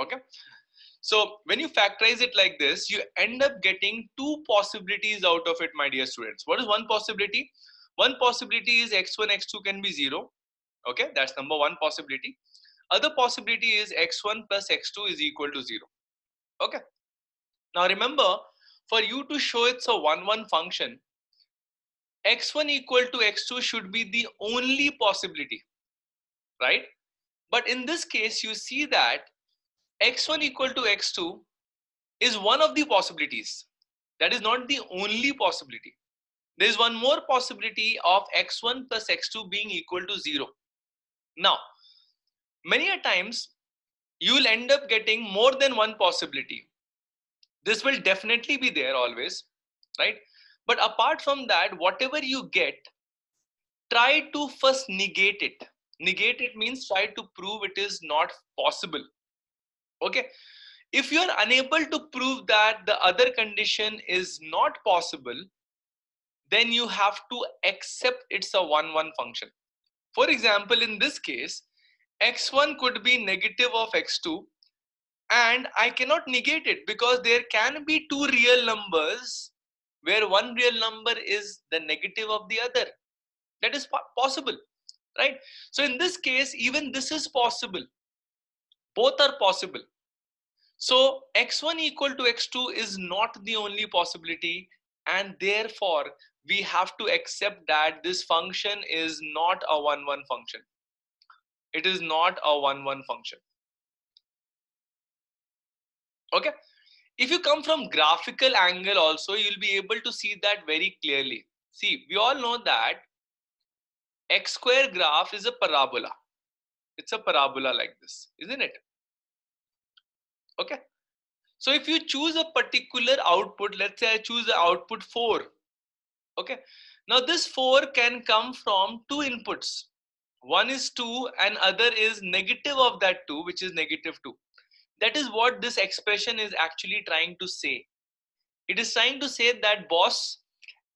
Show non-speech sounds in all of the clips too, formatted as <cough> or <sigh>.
okay? So when you factorize it like this you end up getting two possibilities out of it my dear students. What is one possibility? One possibility is x1 x2 can be 0 okay? That's number one possibility. Other possibility is x1 plus x2 is equal to 0 okay? Now remember for you to show it's a 1 1 function x1 equal to x2 should be the only possibility. Right? But in this case you see that x1 equal to x2 is one of the possibilities. That is not the only possibility. There is one more possibility of x1 plus x2 being equal to 0 now many a times you will end up getting more than one possibility. This will definitely be there always right? But apart from that whatever you get try to first negate it. Negate it means try to prove it is not possible okay if you are unable to prove that the other condition is not possible then you have to accept it's a 1 1 function for example in this case x1 could be negative of x2 and I cannot negate it because there can be two real numbers where one real number is the negative of the other. That is possible, right? So in this case, even this is possible. Both are possible. So x1 equal to x2 is not the only possibility and therefore we have to accept that this function is not a 1-1 function. It is not a 1-1 function. Okay? If you come from graphical angle also you'll be able to see that very clearly. See we all know that x square graph is a parabola. It's a parabola like this isn't it okay? So if you choose a particular output let's say i choose the output 4 okay? Now this 4 can come from two inputs. One is 2 and other is negative of that 2 which is negative 2 that is what this expression is actually trying to say. It is trying to say that boss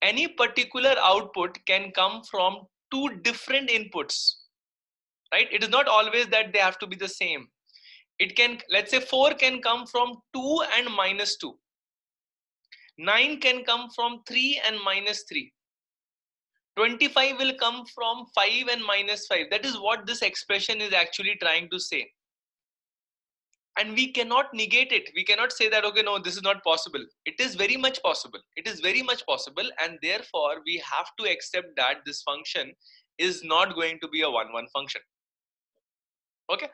any particular output can come from two different inputs right? It is not always that they have to be the same it can let's say 4 can come from 2 and minus 2 9 can come from 3 and minus 3 25 will come from 5 and minus 5 that is what this expression is actually trying to say. And we cannot negate it. We cannot say that okay no this is not possible. It is very much possible. It is very much possible. And therefore we have to accept that this function is not going to be a one one function. Okay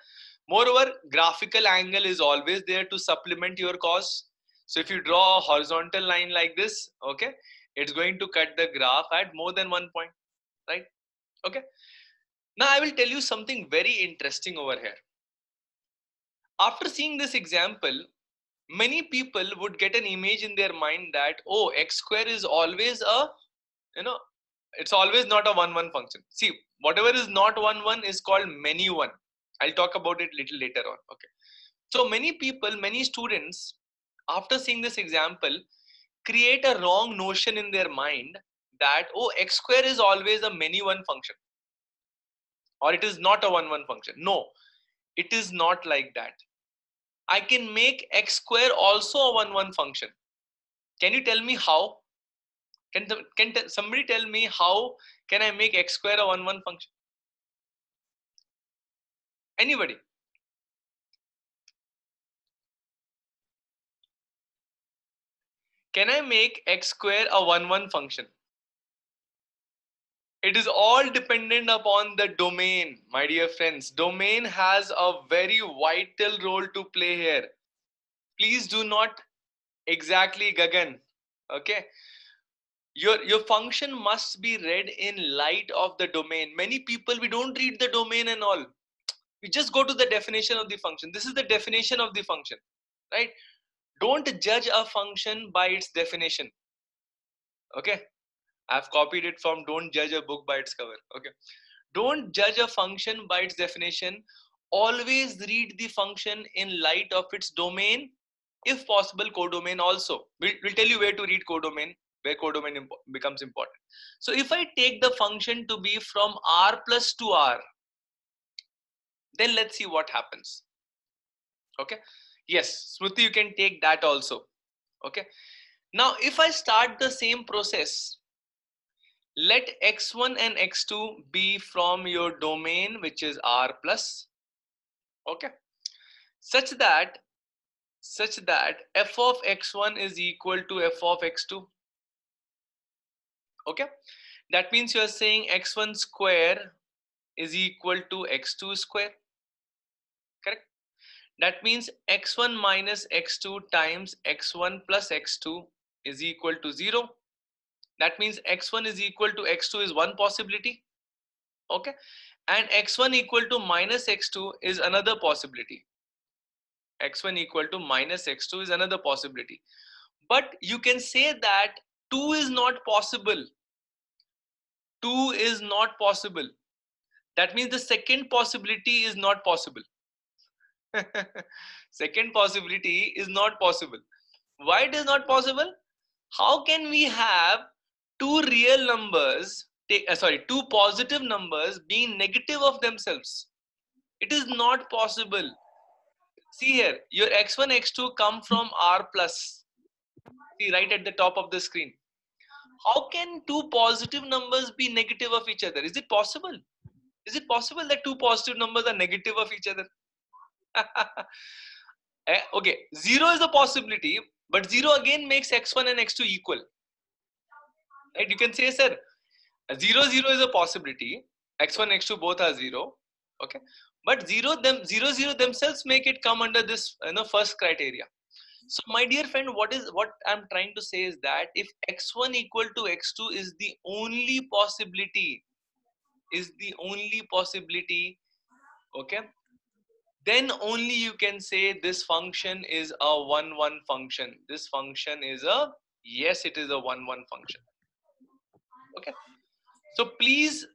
moreover graphical angle is always there to supplement your cause. So if you draw a horizontal line like this okay it's going to cut the graph at more than one point right? Okay. Now i will tell you something very interesting over here. After seeing this example many people would get an image in their mind that oh x square is always a you know it's always not a one one function. See whatever is not one one is called many one i'll talk about it little later on okay so many people many students after seeing this example create a wrong notion in their mind that oh x square is always a many one function or it is not a one one function no it is not like that I can make x square also a 1 1 function. Can you tell me how? Can, can somebody tell me how can I make x square a 1 1 function? Anybody? Can I make x square a 1 1 function? it is all dependent upon the domain my dear friends. Domain has a very vital role to play here. Please do not exactly gagan okay? Your your function must be read in light of the domain. Many people we don't read the domain and all we just go to the definition of the function this is the definition of the function right don't judge a function by its definition okay I've copied it from don't judge a book by its cover. Okay. Don't judge a function by its definition. Always read the function in light of its domain, if possible, codomain also. We'll, we'll tell you where to read codomain, where codomain imp becomes important. So if I take the function to be from r plus to r, then let's see what happens. okay? Yes smriti you can take that also. Okay? Now if i start the same process let x1 and x2 be from your domain which is r plus. Okay? Such that such that f of x1 is equal to f of x2 okay? That means you are saying x1 square is equal to x2 square that means x1 minus x2 times x1 plus x2 is equal to 0 that means x1 is equal to x2 is one possibility. Okay? And x1 equal to minus x2 is another possibility. X1 equal to minus x2 is another possibility. But you can say that 2 is not possible. 2 is not possible. That means the second possibility is not possible <laughs> second possibility is not possible. Why it is not possible? How can we have two real numbers take, uh, sorry two positive numbers being negative of themselves? It is not possible. See here your x1 x2 come from r plus. See right at the top of the screen. How can two positive numbers be negative of each other? Is it possible? Is it possible that two positive numbers are negative of each other <laughs> Eh, okay zero is a possibility but zero again makes x1 and x2 equal. Right you can say sir 0 0 is a possibility. X1 x2 both are 0 okay? But 0 them 0 0 themselves make it come under this you know first criteria. So my dear friend what is what i'm trying to say is that if x1 equal to x2 is the only possibility is the only possibility okay then only you can say this function is a 1 1 function. This function is a yes it is a 1 1 function. Okay? So please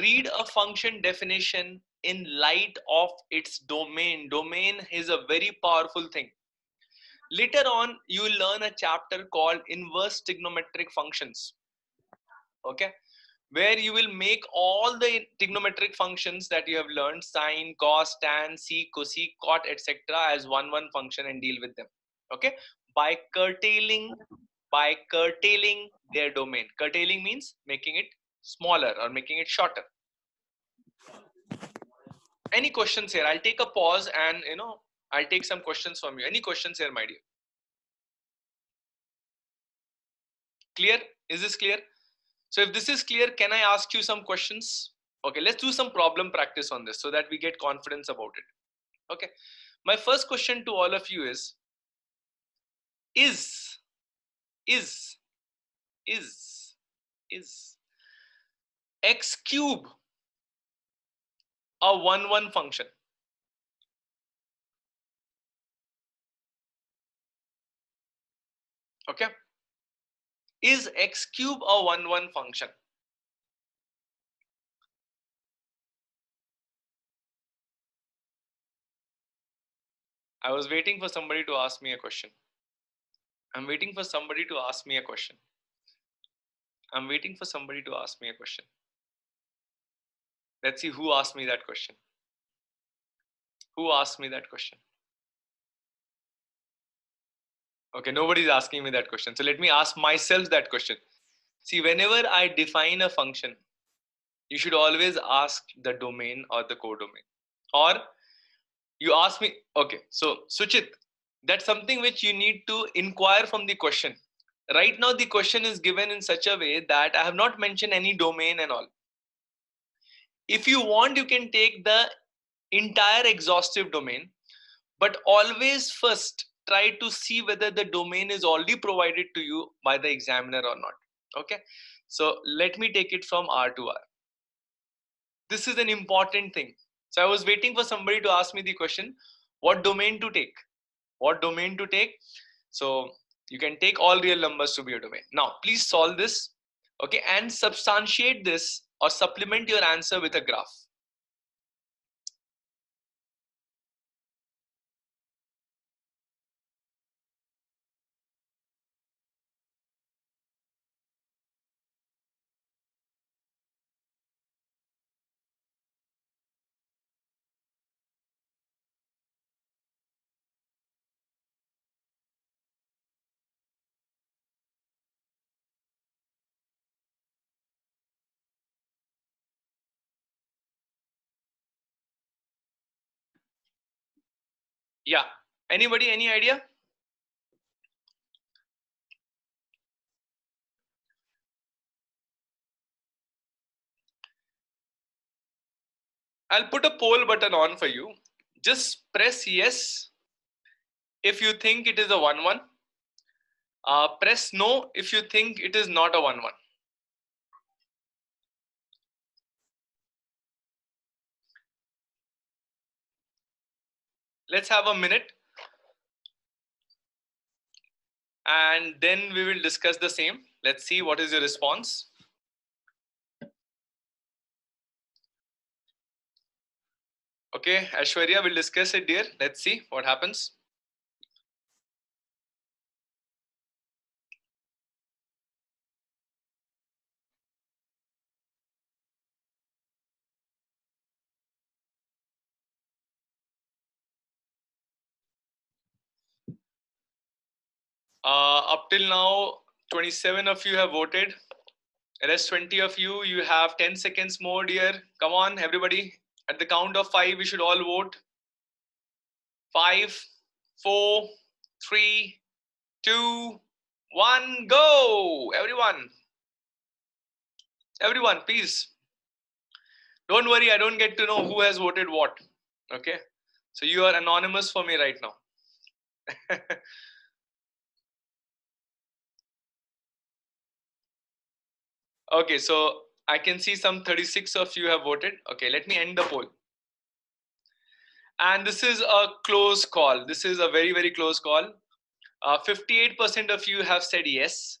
read a function definition in light of its domain. Domain is a very powerful thing. Later on you will learn a chapter called inverse trigonometric functions. Okay where you will make all the trigonometric functions that you have learned sine cos tan sec cosec cot etc as one one function and deal with them okay by curtailing by curtailing their domain. Curtailing means making it smaller or making it shorter. Any questions here? I'll take a pause and you know I'll take some questions from you. Any questions here, my dear? Clear? Is this clear? So if this is clear, can I ask you some questions? Okay, let's do some problem practice on this so that we get confidence about it. Okay. My first question to all of you is, is is is is x cube a 1 1 function okay is x cube a 1 1 function I was waiting for somebody to ask me a question. I'm waiting for somebody to ask me a question. I'm waiting for somebody to ask me a question. Let's see who asked me that question. Who asked me that question? Okay, nobody's asking me that question. So let me ask myself that question. See, whenever I define a function, you should always ask the domain or the codomain. Or you ask me, okay, so Suchit, that's something which you need to inquire from the question right now the question is given in such a way that i have not mentioned any domain and all if you want you can take the entire exhaustive domain but always first try to see whether the domain is already provided to you by the examiner or not okay? So let me take it from r to r. This is an important thing. So i was waiting for somebody to ask me the question what domain to take? What domain to take? So you can take all real numbers to be a domain. Now please solve this okay and substantiate this or supplement your answer with a graph Yeah. Anybody, any idea? I'll put a poll button on for you. Just press yes if you think it is a 1 1. Uh, press no if you think it is not a 1 1. Let's have a minute and then we will discuss the same. Let's see what is your response. Okay, Ashwarya will discuss it, dear. Let's see what happens. Uh, up till now, 27 of you have voted. Rest 20 of you, you have 10 seconds more, dear. Come on, everybody. At the count of five, we should all vote. Five, four, three, two, one, go. Everyone. Everyone, please. Don't worry, I don't get to know who has voted what. Okay. So you are anonymous for me right now. <laughs> Okay, so I can see some 36 of you have voted. Okay, let me end the poll. And this is a close call. This is a very, very close call. 58% uh, of you have said yes.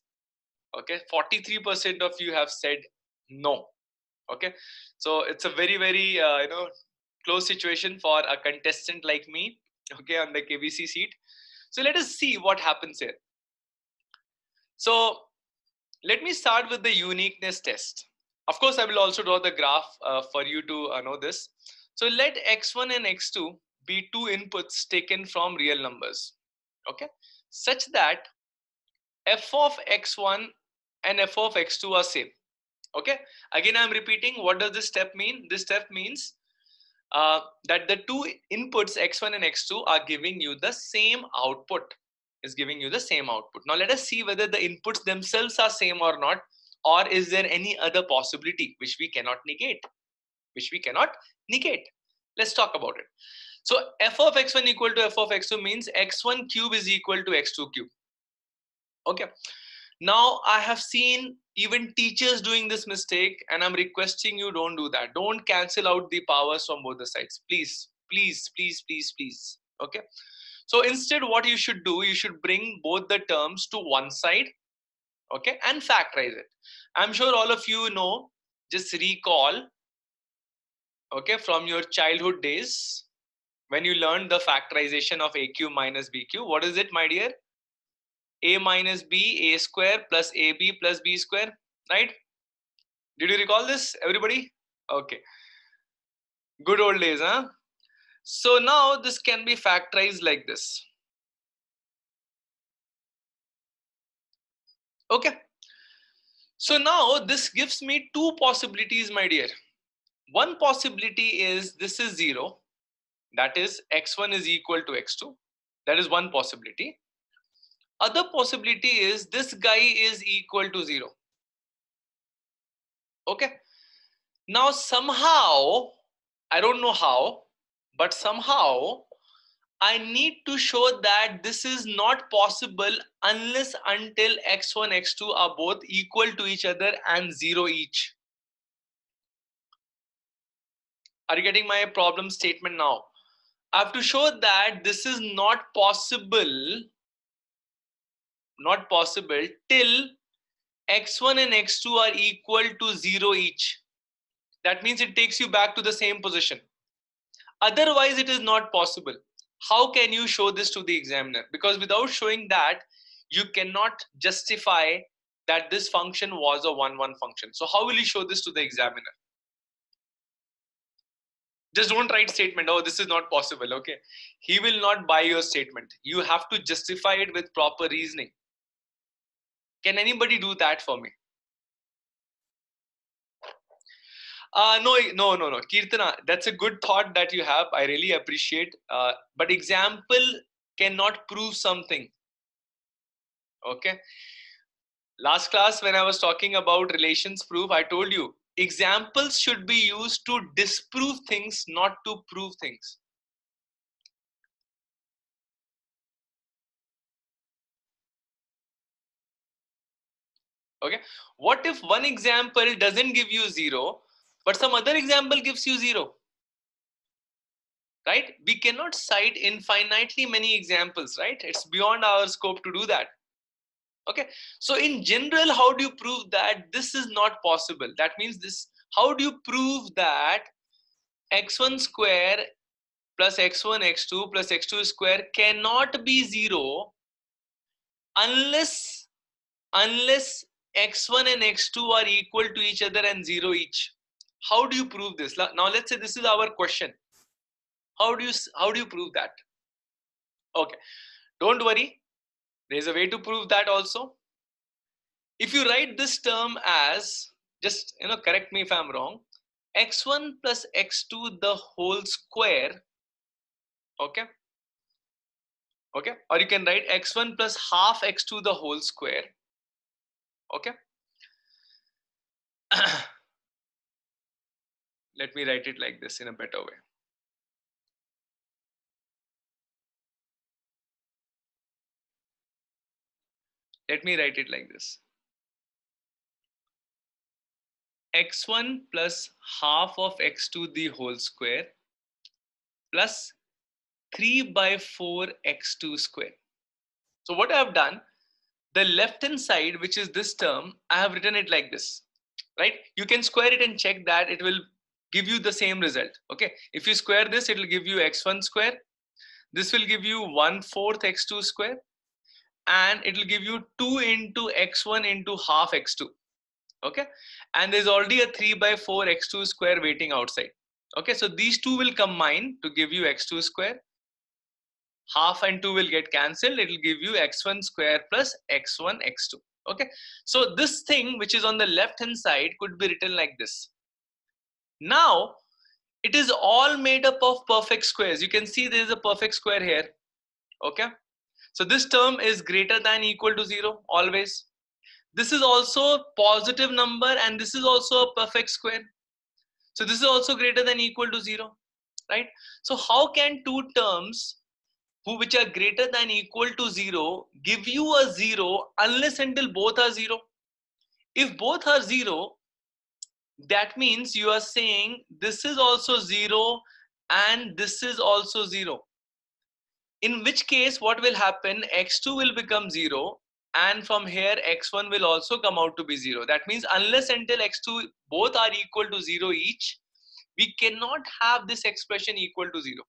Okay, 43% of you have said no. Okay, so it's a very, very, uh, you know, close situation for a contestant like me. Okay, on the KBC seat. So let us see what happens here. So let me start with the uniqueness test. Of course, I will also draw the graph uh, for you to uh, know this. So let x1 and x2 be two inputs taken from real numbers, okay? Such that f of x1 and f of x2 are same, okay? Again, I'm repeating, what does this step mean? This step means uh, that the two inputs x1 and x2 are giving you the same output is giving you the same output. Now let us see whether the inputs themselves are same or not, or is there any other possibility which we cannot negate, which we cannot negate. Let's talk about it. So f of x1 equal to f of x2 means x1 cube is equal to x2 cube. Okay. Now I have seen even teachers doing this mistake and I'm requesting you don't do that. Don't cancel out the powers from both the sides. Please, please, please, please, please. Okay. So instead, what you should do, you should bring both the terms to one side, okay, and factorize it. I'm sure all of you know, just recall, okay, from your childhood days, when you learned the factorization of AQ minus BQ, what is it, my dear? A minus B, A square plus AB plus B square, right? Did you recall this, everybody? Okay. Good old days, huh? So now this can be factorized like this. Okay. So now this gives me two possibilities, my dear. One possibility is this is zero. That is x1 is equal to x2. That is one possibility. Other possibility is this guy is equal to zero. Okay. Now somehow, I don't know how, but somehow I need to show that this is not possible unless until x1, x2 are both equal to each other and zero each. Are you getting my problem statement now? I have to show that this is not possible, not possible till x1 and x2 are equal to zero each. That means it takes you back to the same position. Otherwise, it is not possible. How can you show this to the examiner? Because without showing that, you cannot justify that this function was a 1 1 function. So, how will you show this to the examiner? Just don't write statement, oh, this is not possible. Okay. He will not buy your statement. You have to justify it with proper reasoning. Can anybody do that for me? Uh, no, no, no, no. Kirtana, that's a good thought that you have. I really appreciate. Uh, but example cannot prove something. Okay. Last class, when I was talking about relations proof, I told you examples should be used to disprove things, not to prove things. Okay. What if one example doesn't give you zero, but some other example gives you zero? Right? We cannot cite infinitely many examples, right? It's beyond our scope to do that okay so in general how do you prove that this is not possible that means this how do you prove that x1 square plus x1 x2 plus x2 square cannot be zero unless unless x1 and x2 are equal to each other and zero each how do you prove this now let's say this is our question how do you how do you prove that okay don't worry there's a way to prove that also. If you write this term as, just you know, correct me if I'm wrong, x1 plus x2 the whole square, okay? Okay, or you can write x1 plus half x2 the whole square, okay? <clears throat> Let me write it like this in a better way. Let me write it like this. x1 plus half of x2 the whole square plus 3 by 4 x2 square. So what I have done, the left hand side, which is this term, I have written it like this, right? You can square it and check that it will give you the same result. Okay. If you square this, it will give you x1 square. This will give you 1 fourth x2 square and it will give you 2 into x1 into half x2 okay and there's already a 3 by 4 x2 square waiting outside okay so these two will combine to give you x2 square half and 2 will get cancelled it will give you x1 square plus x1 x2 okay so this thing which is on the left hand side could be written like this now it is all made up of perfect squares you can see there is a perfect square here okay so this term is greater than equal to zero always. This is also a positive number and this is also a perfect square. So this is also greater than equal to zero, right? So how can two terms who which are greater than equal to zero give you a zero unless until both are zero? If both are zero, that means you are saying this is also zero and this is also zero. In which case what will happen? X2 will become 0 and from here x1 will also come out to be 0 that means unless until x2 both are equal to 0 each we cannot have this expression equal to 0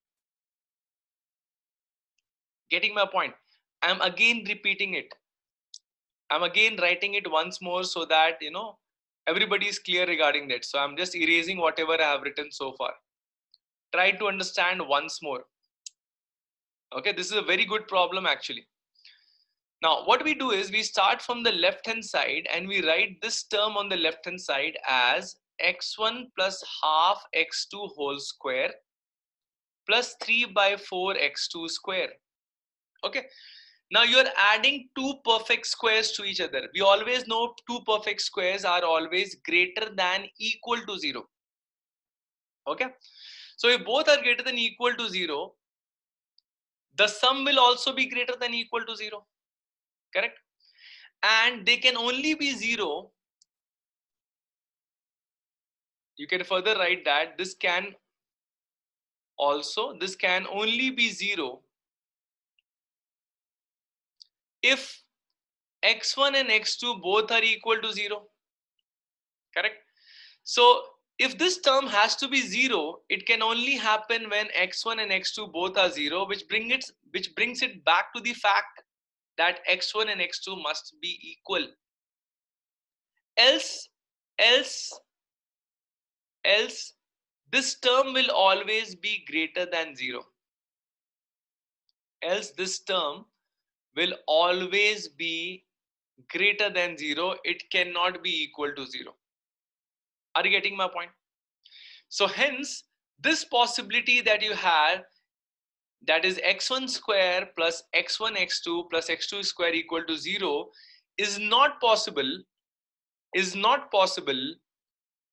getting my point? I'm again repeating it. I'm again writing it once more so that you know everybody is clear regarding that. So i'm just erasing whatever i have written so far. Try to understand once more. Okay this is a very good problem actually. Now what we do is we start from the left hand side and we write this term on the left hand side as x1 plus half x2 whole square plus 3 by 4 x2 square. Okay now you're adding two perfect squares to each other. We always know two perfect squares are always greater than equal to 0 okay? So if both are greater than equal to 0 the sum will also be greater than equal to 0 correct? And they can only be 0 you can further write that this can also this can only be 0 if x1 and x2 both are equal to 0 correct so if this term has to be zero, it can only happen when x1 and x2 both are zero, which bring it which brings it back to the fact that x1 and x2 must be equal. Else, else, else, this term will always be greater than zero. Else, this term will always be greater than zero. It cannot be equal to zero. Are you getting my point? So hence, this possibility that you have that is x1 square plus x1 x2 plus x2 square equal to 0 is not possible is not possible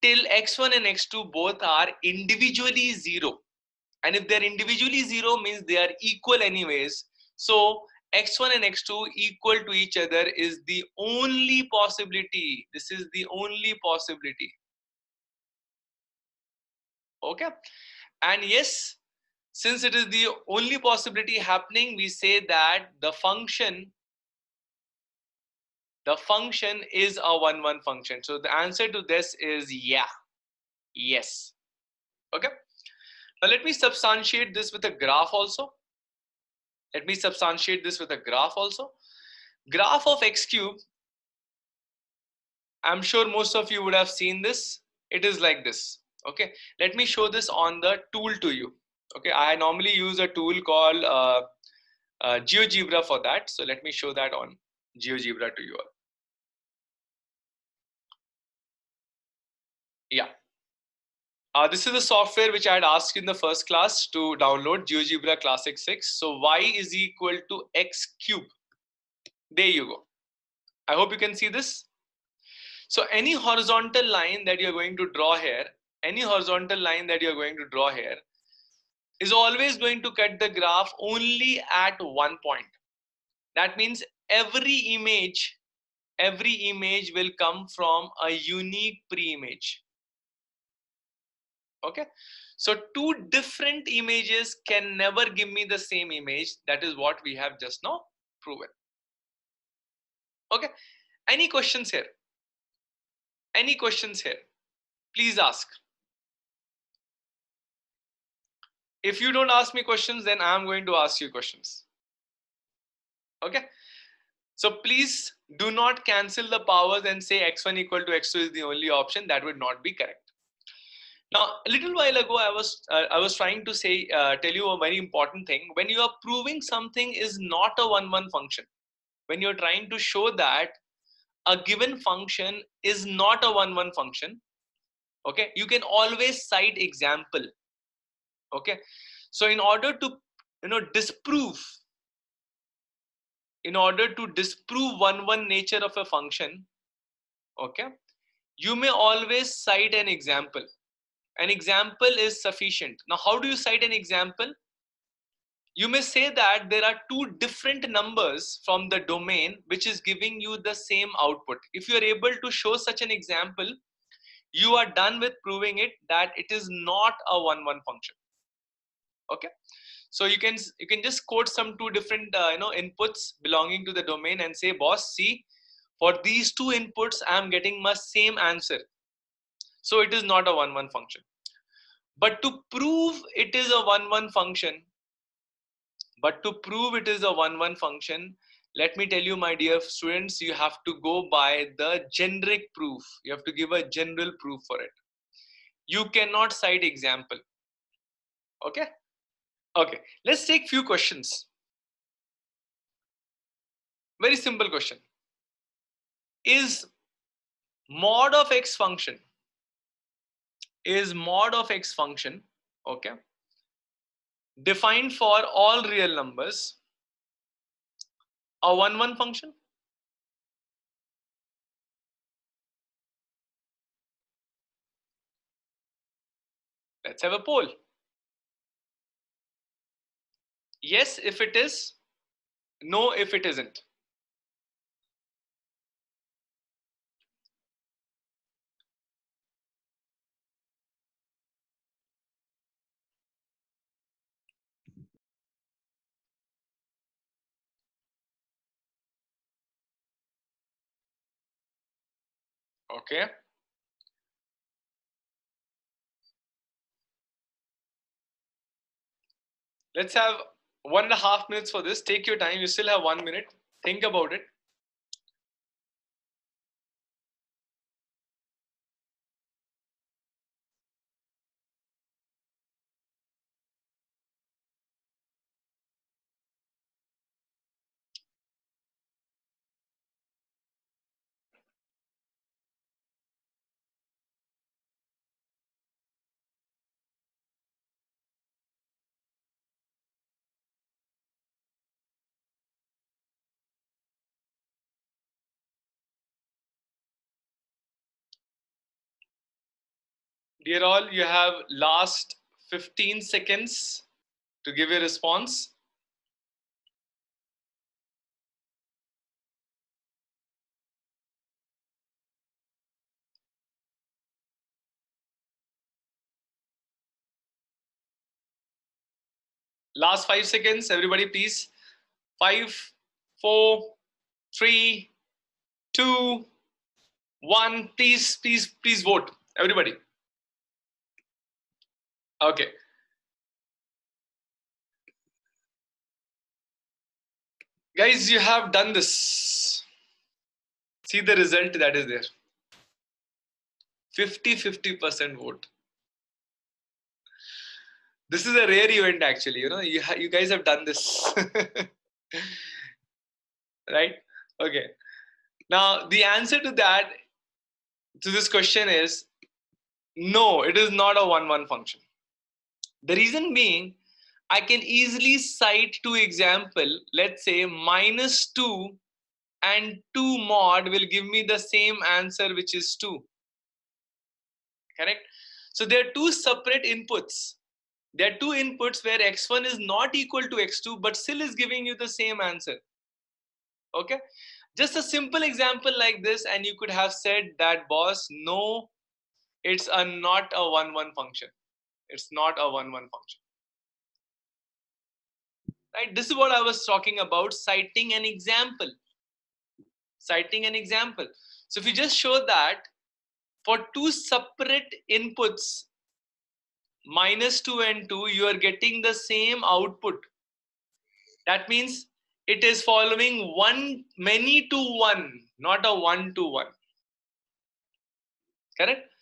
till x1 and x2 both are individually 0 and if they're individually 0 means they are equal anyways so x1 and x2 equal to each other is the only possibility. This is the only possibility. Okay? And yes since it is the only possibility happening we say that the function the function is a one one function. So the answer to this is yeah. Yes. Okay? Now let me substantiate this with a graph also let me substantiate this with a graph also. Graph of x cube i'm sure most of you would have seen this. It is like this okay? Let me show this on the tool to you okay? I normally use a tool called uh, uh, geogebra for that. So let me show that on geogebra to you all. Yeah uh, this is the software which I had asked in the first class to download GeoGebra Classic 6. So y is equal to x cube. There you go. I hope you can see this. So any horizontal line that you're going to draw here, any horizontal line that you're going to draw here is always going to cut the graph only at one point. That means every image, every image will come from a unique pre-image. Okay. So two different images can never give me the same image. That is what we have just now proven. Okay. Any questions here? Any questions here? Please ask. if you don't ask me questions then i'm going to ask you questions okay so please do not cancel the powers and say x1 equal to x2 is the only option that would not be correct now a little while ago i was uh, i was trying to say uh, tell you a very important thing. When you are proving something is not a one one function when you're trying to show that a given function is not a one one function okay you can always cite example okay? So in order to you know disprove in order to disprove one one nature of a function okay you may always cite an example an example is sufficient. Now how do you cite an example? You may say that there are two different numbers from the domain which is giving you the same output. If you are able to show such an example you are done with proving it that it is not a one one function. Okay? So you can you can just quote some two different uh, you know inputs belonging to the domain and say boss see for these two inputs i am getting my same answer so it is not a one one function. But to prove it is a one one function but to prove it is a one one function let me tell you my dear students you have to go by the generic proof. You have to give a general proof for it. You cannot cite example. Okay? Okay, let's take few questions. Very simple question. Is mod of x function is mod of x function okay defined for all real numbers a one one function let's have a poll. Yes if it is no if it isn't okay let's have one and a half minutes for this. Take your time. You still have one minute. Think about it. Dear all, you have last 15 seconds to give a response. Last five seconds, everybody, please. Five, four, three, two, one. Please, please, please vote, everybody. Okay. Guys, you have done this. See the result that is there. 50 50% vote this is a rare event actually you know you, you guys have done this <laughs> right okay now the answer to that to this question is no it is not a one one function the reason being i can easily cite two example. Let's say minus 2 and 2 mod will give me the same answer which is 2 correct? So there are two separate inputs. There are two inputs where x1 is not equal to x2 but still is giving you the same answer. Okay? Just a simple example like this and you could have said that boss no it's a not a one one function it's not a one one function. Right? This is what i was talking about citing an example. Citing an example. So if you just show that for two separate inputs minus 2 and 2 you are getting the same output. That means it is following one many to one not a one to one. Correct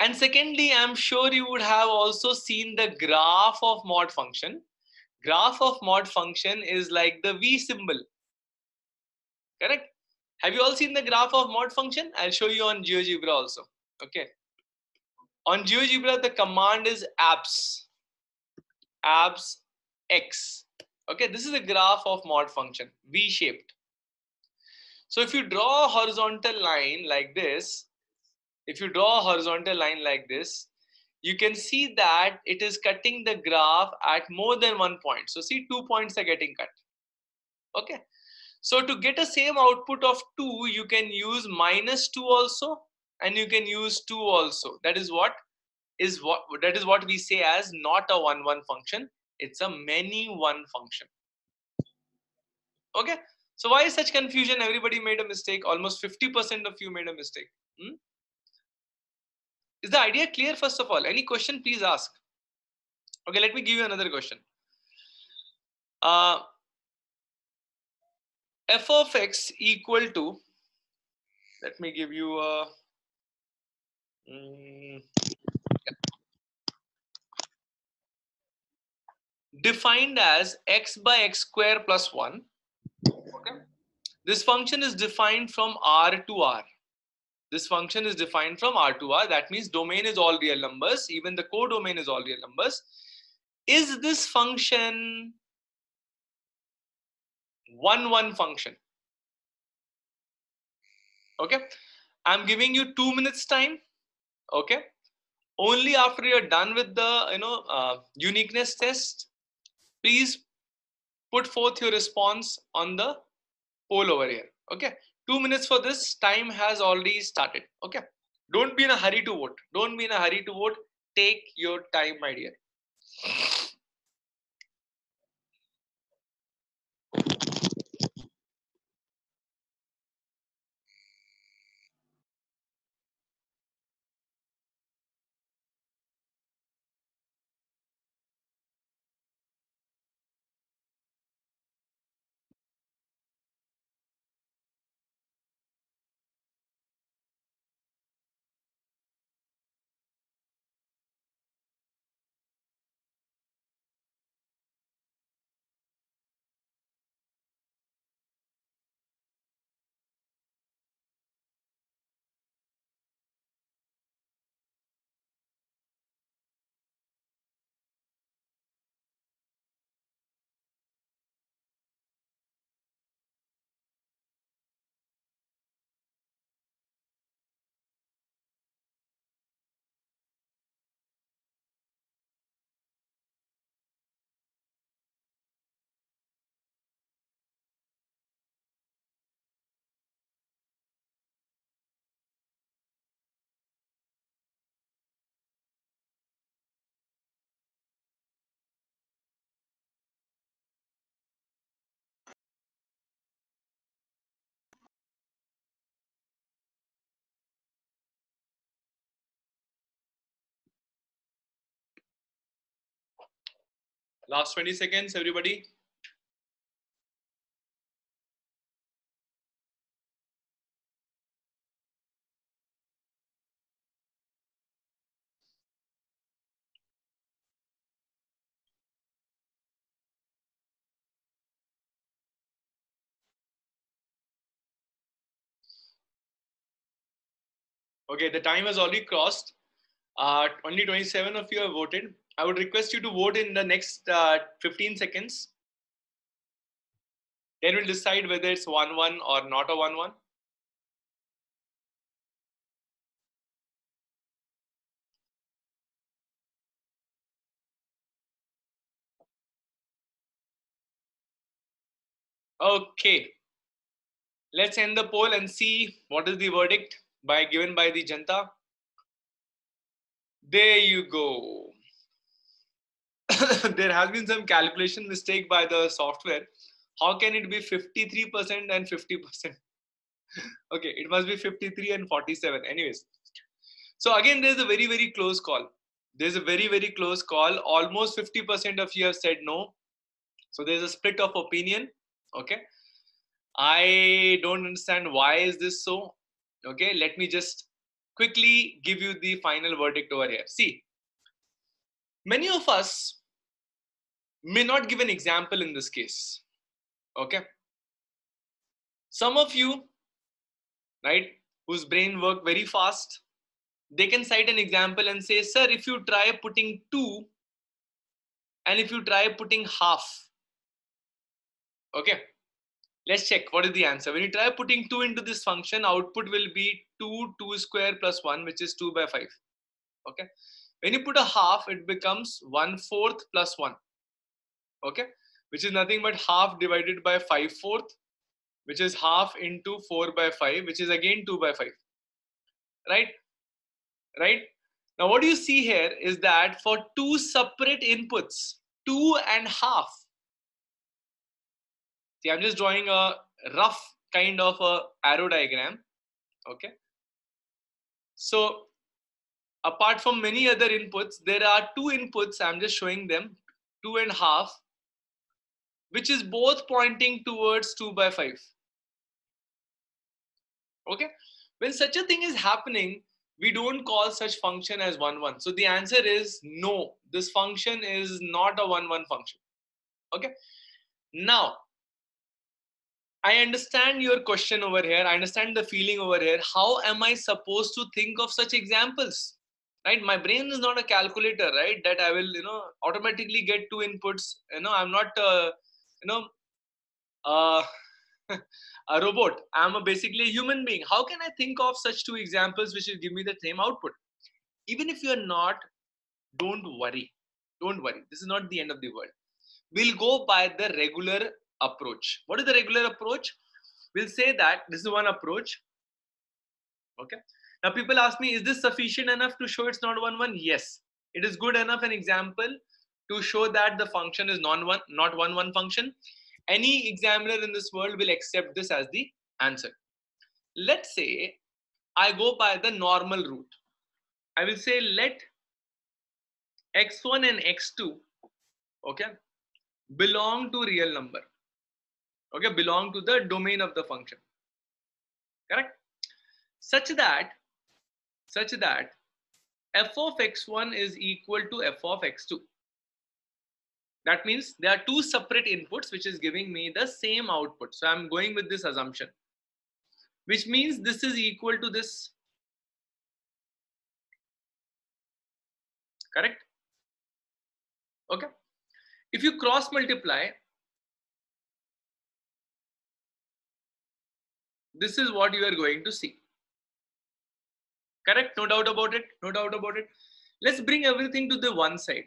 and secondly i'm sure you would have also seen the graph of mod function. Graph of mod function is like the v symbol. Correct? Have you all seen the graph of mod function? I'll show you on geogebra also. Okay. On GeoGebra, the command is abs, abs x. Okay, this is a graph of mod function, V-shaped. So if you draw a horizontal line like this, if you draw a horizontal line like this, you can see that it is cutting the graph at more than one point. So see two points are getting cut. Okay. So to get a same output of 2, you can use minus 2 also and you can use 2 also that is what is what that is what we say as not a one one function it's a many one function okay so why is such confusion everybody made a mistake almost 50% of you made a mistake hmm? Is the idea clear first of all any question please ask okay let me give you another question uh, f of x equal to let me give you a Mm, defined as x by x square plus 1. Okay. This function is defined from R to R. This function is defined from R to R. That means domain is all real numbers. Even the codomain is all real numbers. Is this function one one function? Okay. I'm giving you two minutes time okay only after you're done with the you know uh, uniqueness test please put forth your response on the poll over here okay two minutes for this time has already started okay? Don't be in a hurry to vote. Don't be in a hurry to vote. Take your time my dear Last 20 seconds, everybody. Okay, the time has already crossed. Uh, only 27 of you have voted. I would request you to vote in the next uh, 15 seconds. Then we'll decide whether it's 1 1 or not a 1 1. Okay. Let's end the poll and see what is the verdict by given by the Janta. There you go. <laughs> there has been some calculation mistake by the software. How can it be 53% and 50%? <laughs> okay, it must be 53 and 47. Anyways, so again, there's a very, very close call. There's a very, very close call. Almost 50% of you have said no. So there's a split of opinion. Okay. I don't understand why is this so. Okay, let me just quickly give you the final verdict over here. See, many of us may not give an example in this case. Okay. Some of you, right, whose brain work very fast, they can cite an example and say, sir, if you try putting two and if you try putting half, okay, let's check what is the answer. When you try putting 2 into this function, output will be 2, 2 square plus 1, which is 2 by 5. Okay. When you put a half, it becomes 1 fourth plus 1. Okay. Which is nothing but half divided by 5 fourth, which is half into 4 by 5, which is again 2 by 5. Right? Right? Now, what you see here is that for two separate inputs, 2 and half, See, I'm just drawing a rough kind of a arrow diagram. Okay. So apart from many other inputs, there are two inputs. I'm just showing them two and half, which is both pointing towards two by five. Okay. When such a thing is happening, we don't call such function as one one. So the answer is no. This function is not a one one function. Okay. Now I understand your question over here. I understand the feeling over here. How am I supposed to think of such examples? Right? My brain is not a calculator, right? That I will, you know, automatically get two inputs. You know, I'm not, uh, you know, uh, <laughs> a robot. I'm a basically a human being. How can I think of such two examples which will give me the same output? Even if you're not, don't worry. Don't worry. This is not the end of the world. We'll go by the regular approach. What is the regular approach? We'll say that this is one approach. Okay. Now people ask me, is this sufficient enough to show it's not one one? Yes, it is good enough an example to show that the function is non one, not one one function. Any examiner in this world will accept this as the answer. Let's say I go by the normal route. I will say let x1 and x2 okay belong to real number okay belong to the domain of the function correct such that such that f of x1 is equal to f of x2 that means there are two separate inputs which is giving me the same output so i'm going with this assumption which means this is equal to this correct okay if you cross multiply this is what you are going to see. Correct? No doubt about it. No doubt about it. Let's bring everything to the one side.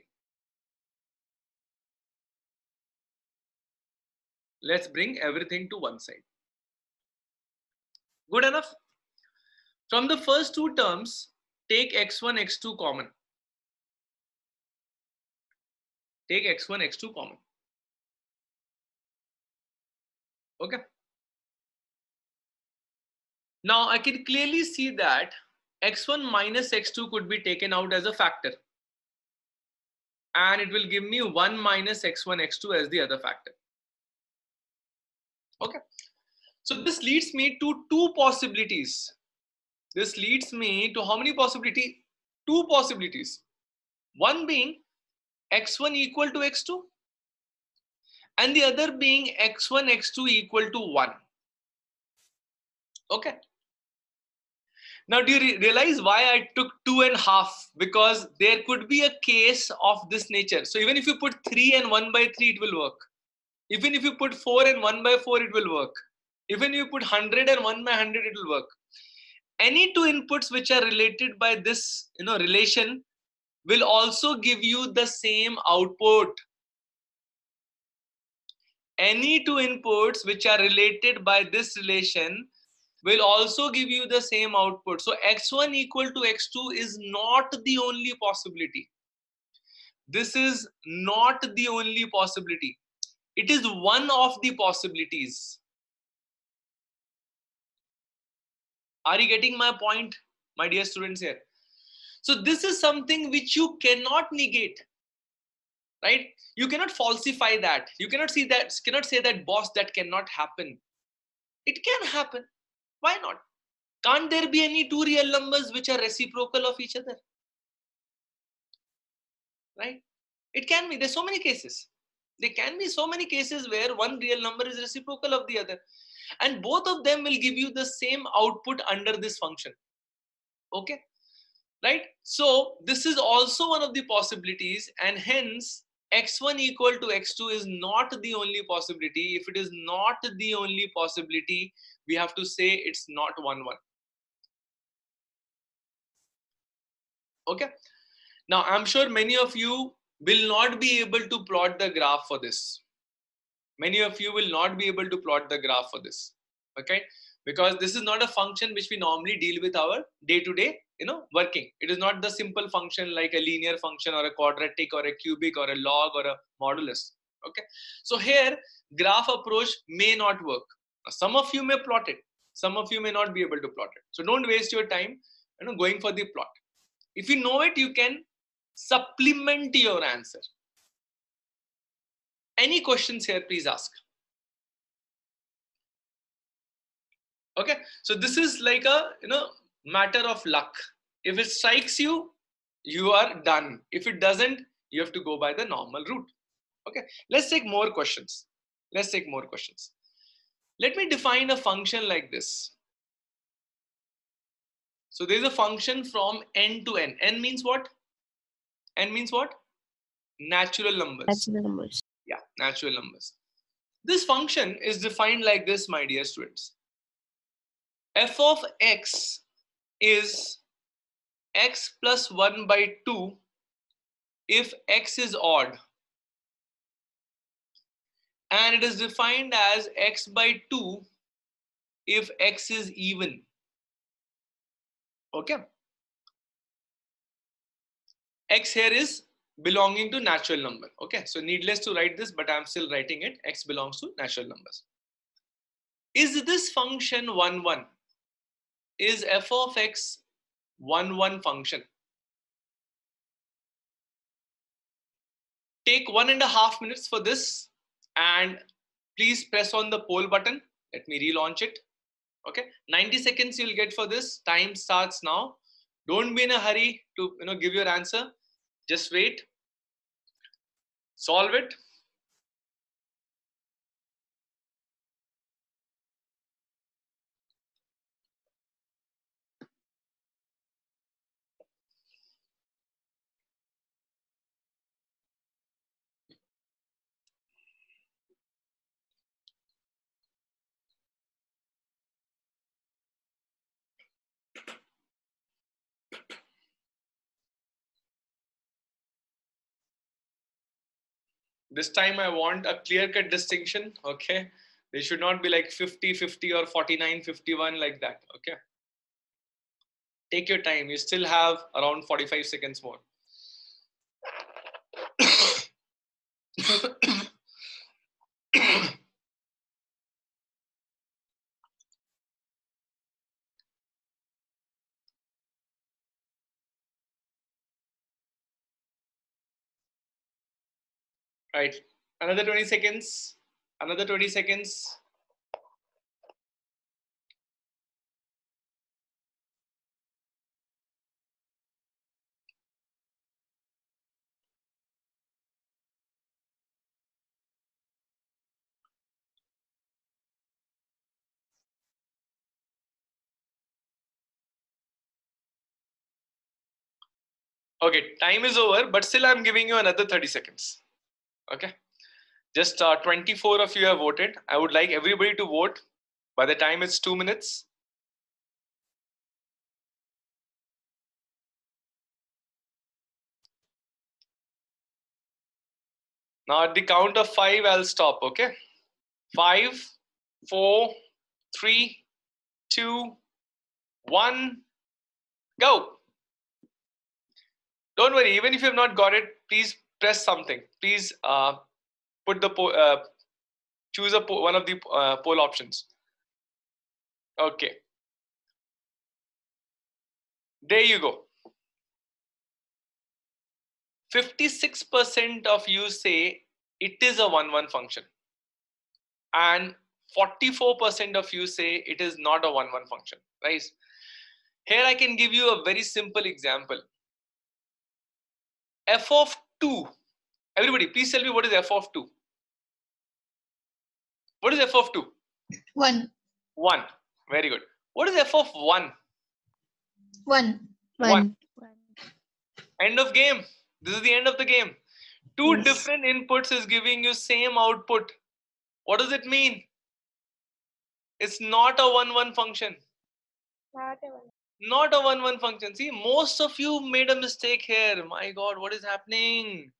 Let's bring everything to one side. Good enough? From the first two terms, take x1, x2 common. Take x1, x2 common. Okay. Now I can clearly see that x1 minus x2 could be taken out as a factor. and it will give me 1 minus x1 x2 as the other factor okay. So this leads me to two possibilities. This leads me to how many possibility? Two possibilities. One being x1 equal to x2 and the other being x1 x2 equal to 1 okay. Now, do you re realize why I took two and half? Because there could be a case of this nature. So even if you put three and one by three, it will work. Even if you put four and one by four, it will work. Even if you put 100 and one by 100, it will work. Any two inputs which are related by this you know, relation will also give you the same output. Any two inputs which are related by this relation will also give you the same output. So x1 equal to x2 is not the only possibility. This is not the only possibility. It is one of the possibilities. Are you getting my point, my dear students here? So this is something which you cannot negate, right? You cannot falsify that. You cannot see that, cannot say that boss, that cannot happen. It can happen why not? Can't there be any two real numbers which are reciprocal of each other? Right? It can be. There's so many cases. There can be so many cases where one real number is reciprocal of the other. And both of them will give you the same output under this function. Okay? Right? So this is also one of the possibilities and hence x1 equal to x2 is not the only possibility. If it is not the only possibility, we have to say it's not 1 1 okay now i'm sure many of you will not be able to plot the graph for this. Many of you will not be able to plot the graph for this okay? Because this is not a function which we normally deal with our day to day you know working. It is not the simple function like a linear function or a quadratic or a cubic or a log or a modulus okay? So here graph approach may not work. Some of you may plot it. Some of you may not be able to plot it. So don't waste your time you know going for the plot. If you know it you can supplement your answer. Any questions here please ask. Okay so this is like a you know matter of luck. If it strikes you you are done. If it doesn't you have to go by the normal route. Okay let's take more questions. Let's take more questions. Let me define a function like this. So there's a function from n to n. n means what? N means what? Natural numbers. Natural numbers. Yeah, natural numbers. This function is defined like this, my dear students. f of x is x plus 1 by 2 if x is odd and it is defined as x by 2 if x is even okay x here is belonging to natural number. Okay so needless to write this but i'm still writing it. X belongs to natural numbers. Is this function 1 1 is f of x 1 1 function? Take one and a half minutes for this and please press on the poll button. Let me relaunch it. Okay 90 seconds you'll get for this. Time starts now don't be in a hurry to you know give your answer. Just wait. Solve it this time i want a clear cut distinction okay they should not be like 50 50 or 49 51 like that okay take your time you still have around 45 seconds more Right. Another 20 seconds. Another 20 seconds. Okay, time is over, but still I'm giving you another 30 seconds. Okay, just uh, 24 of you have voted. I would like everybody to vote. By the time it's two minutes. Now at the count of five, I'll stop. Okay, five, four, three, two, one, go. Don't worry, even if you have not got it, please press something. Please uh, put the uh, choose a one of the uh, poll options. Okay. There you go. 56% of you say it is a 1 1 function. And 44% of you say it is not a 1 1 function. Right? Here I can give you a very simple example f of 2 everybody please tell me what is f of 2 what is f of 2 1 1 very good. What is f of 1 1 One. end of game. This is the end of the game. Two Yes. different inputs is giving you same output. What does it mean? It's not a 1 1 function. Not a one one function. See most of you made a mistake here. My god what is happening?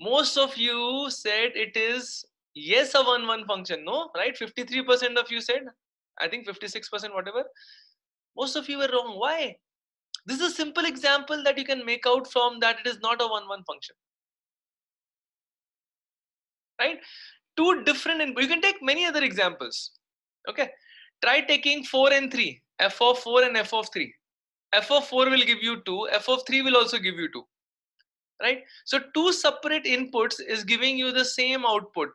Most of you said it is yes a one one function no? Right? 53% of you said i think 56% whatever. Most of you were wrong. Why? This is a simple example that you can make out from that it is not a one one function. Right? Two different you can take many other examples. Okay try taking 4 and 3 f of 4 and f of 3 f of 4 will give you 2 f of 3 will also give you 2 right? So two separate inputs is giving you the same output.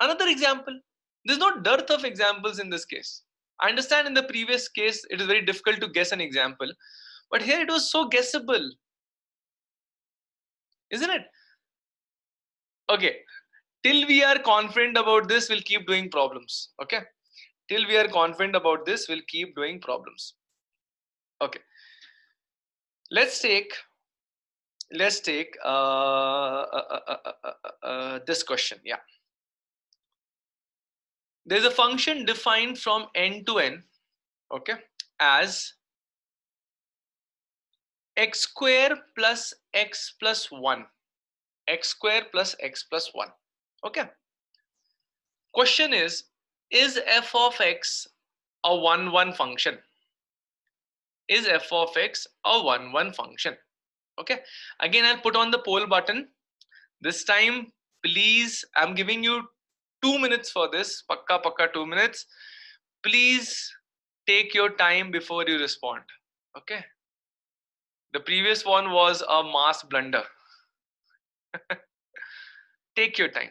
Another example. There's no dearth of examples in this case. I understand in the previous case it is very difficult to guess an example. But here it was so guessable. Isn't it? Okay till we are confident about this we'll keep doing problems. Okay? Till we are confident about this we'll keep doing problems. Okay. Let's take let's take uh, uh, uh, uh, uh, uh, uh, this question. Yeah. There's a function defined from n to n okay as x square plus x plus 1 x square plus x plus 1 okay. Question is is f of x a 1 1 function? Is f of x a 1 1 function? Okay. Again i'll put on the poll button. This time please i'm giving you 2 minutes for this. Pakka pakka 2 minutes. Please take your time before you respond. Okay. The previous one was a mass blunder. <laughs> Take your time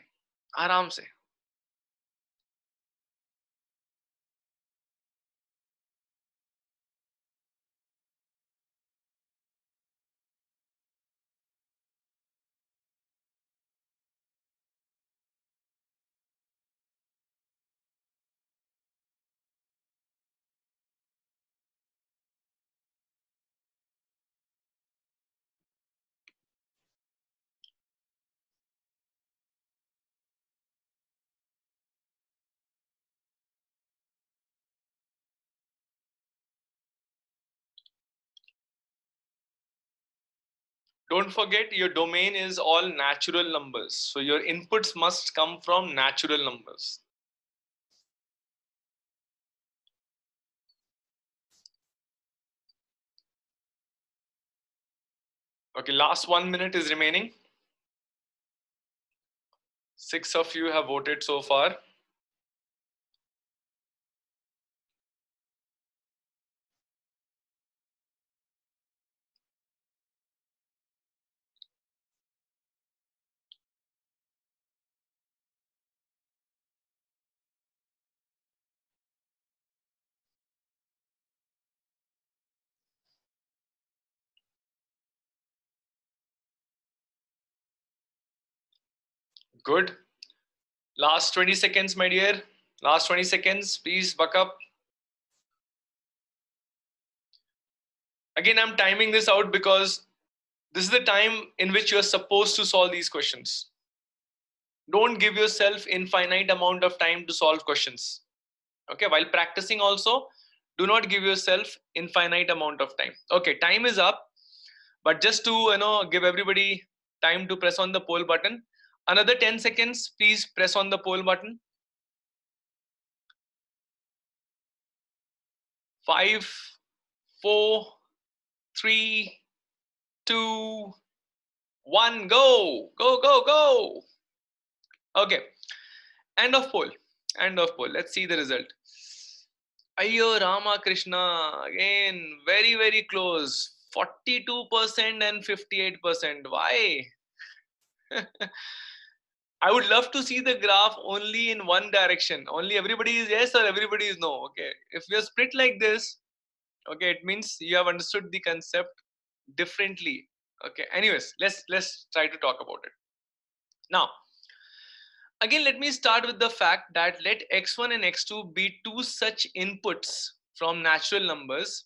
आराम से। Don't forget your domain is all natural numbers. So your inputs must come from natural numbers. Okay last one minute is remaining. Six of you have voted so far Good. Last 20 seconds, my dear. Last 20 seconds, please buck up. Again, I'm timing this out because this is the time in which you're supposed to solve these questions. Don't give yourself infinite amount of time to solve questions. Okay, while practicing also, do not give yourself infinite amount of time. Okay, time is up. But just to you know give everybody time to press on the poll button, another 10 seconds, please press on the poll button. Five, four, three, two, one, go, go, go, go. Okay, end of poll, end of poll. Let's see the result. Ayo Rama Krishna, again, very, very close. 42% and 58%. Why? <laughs> I would love to see the graph only in one direction. Only everybody is yes or everybody is no. Okay. If you're split like this, okay, it means you have understood the concept differently. Okay. Anyways, let's let's try to talk about it. Now, again, let me start with the fact that let x1 and x2 be two such inputs from natural numbers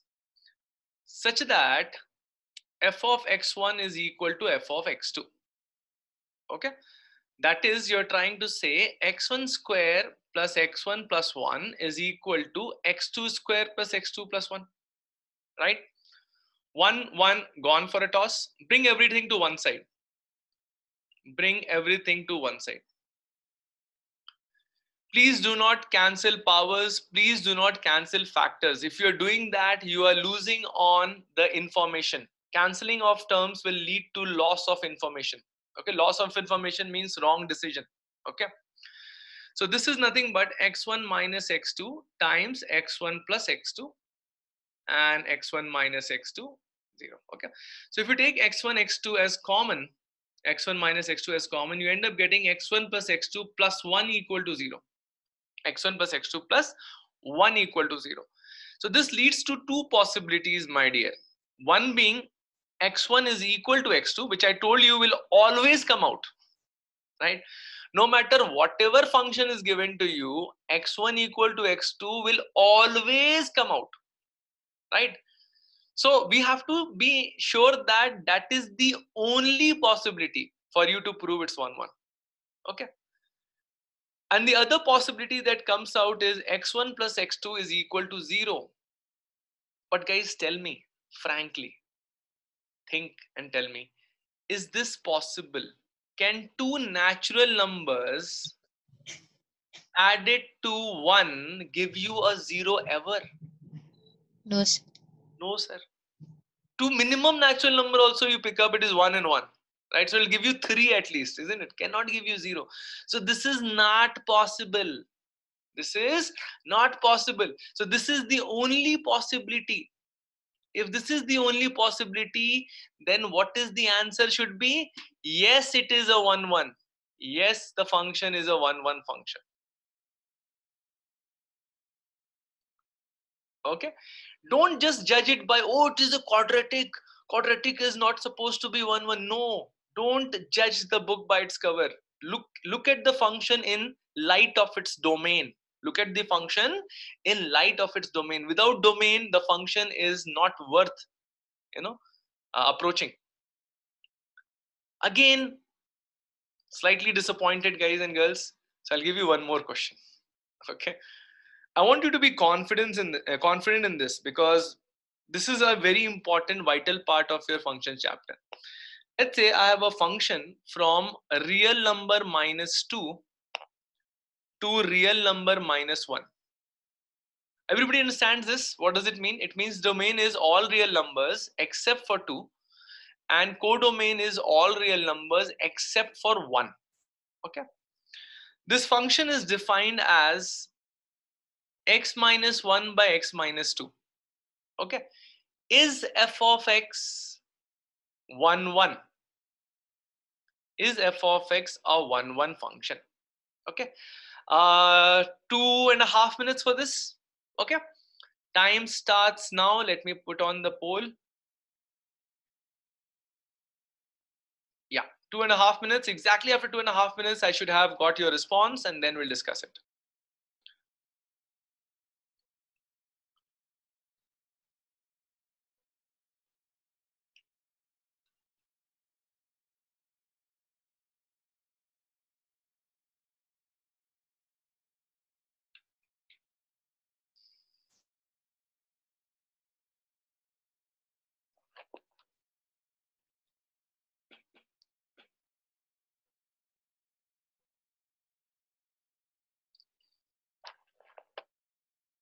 such that f of x1 is equal to f of x2 okay that is you're trying to say x1 square plus x1 plus 1 is equal to x2 square plus x2 plus 1 right? One one gone for a toss. Bring everything to one side. Bring everything to one side. Please do not cancel powers. Please do not cancel factors. If you're doing that you are losing on the information. Cancelling of terms will lead to loss of information okay loss of information means wrong decision. Okay. So this is nothing but x1 minus x2 times x1 plus x2 and x1 minus x2 0 okay. So if you take x1 x2 as common x1 minus x2 as common you end up getting x1 plus x2 plus 1 equal to 0 x1 plus x2 plus 1 equal to 0 so this leads to two possibilities my dear. One being x1 is equal to x2 which i told you will always come out right? No matter whatever function is given to you x1 equal to x2 will always come out right? So we have to be sure that that is the only possibility for you to prove it's 1 1 okay? And the other possibility that comes out is x1 plus x2 is equal to 0 but guys tell me frankly think and tell me is this possible? Can two natural numbers added to 1 give you a 0 ever? No, sir. no sir. Two minimum natural number also you pick up it is 1 and 1 right? So it'll give you 3 at least isn't it? Cannot give you 0 so this is not possible. This is not possible. So this is the only possibility if this is the only possibility then what is the answer should be yes it is a 1 1 yes the function is a 1 1 function. Okay? Don't just judge it by oh it is a quadratic quadratic is not supposed to be 1 1 no don't judge the book by its cover. Look look at the function in light of its domain look at the function in light of its domain. Without domain the function is not worth you know uh, approaching. Again slightly disappointed guys and girls. So i'll give you one more question <laughs> okay? I want you to be confident in uh, confident in this because this is a very important vital part of your function chapter. Let's say i have a function from a real number minus 2 to real number minus 1 everybody understands this? What does it mean? It means domain is all real numbers except for 2 and codomain is all real numbers except for 1 okay? This function is defined as x minus 1 by x minus 2 okay? Is f of x 1 1 is f of x a 1 1 function? Okay uh two and a half minutes for this okay time starts now let me put on the poll yeah two and a half minutes. Exactly after two and a half minutes, I should have got your response and then we'll discuss it.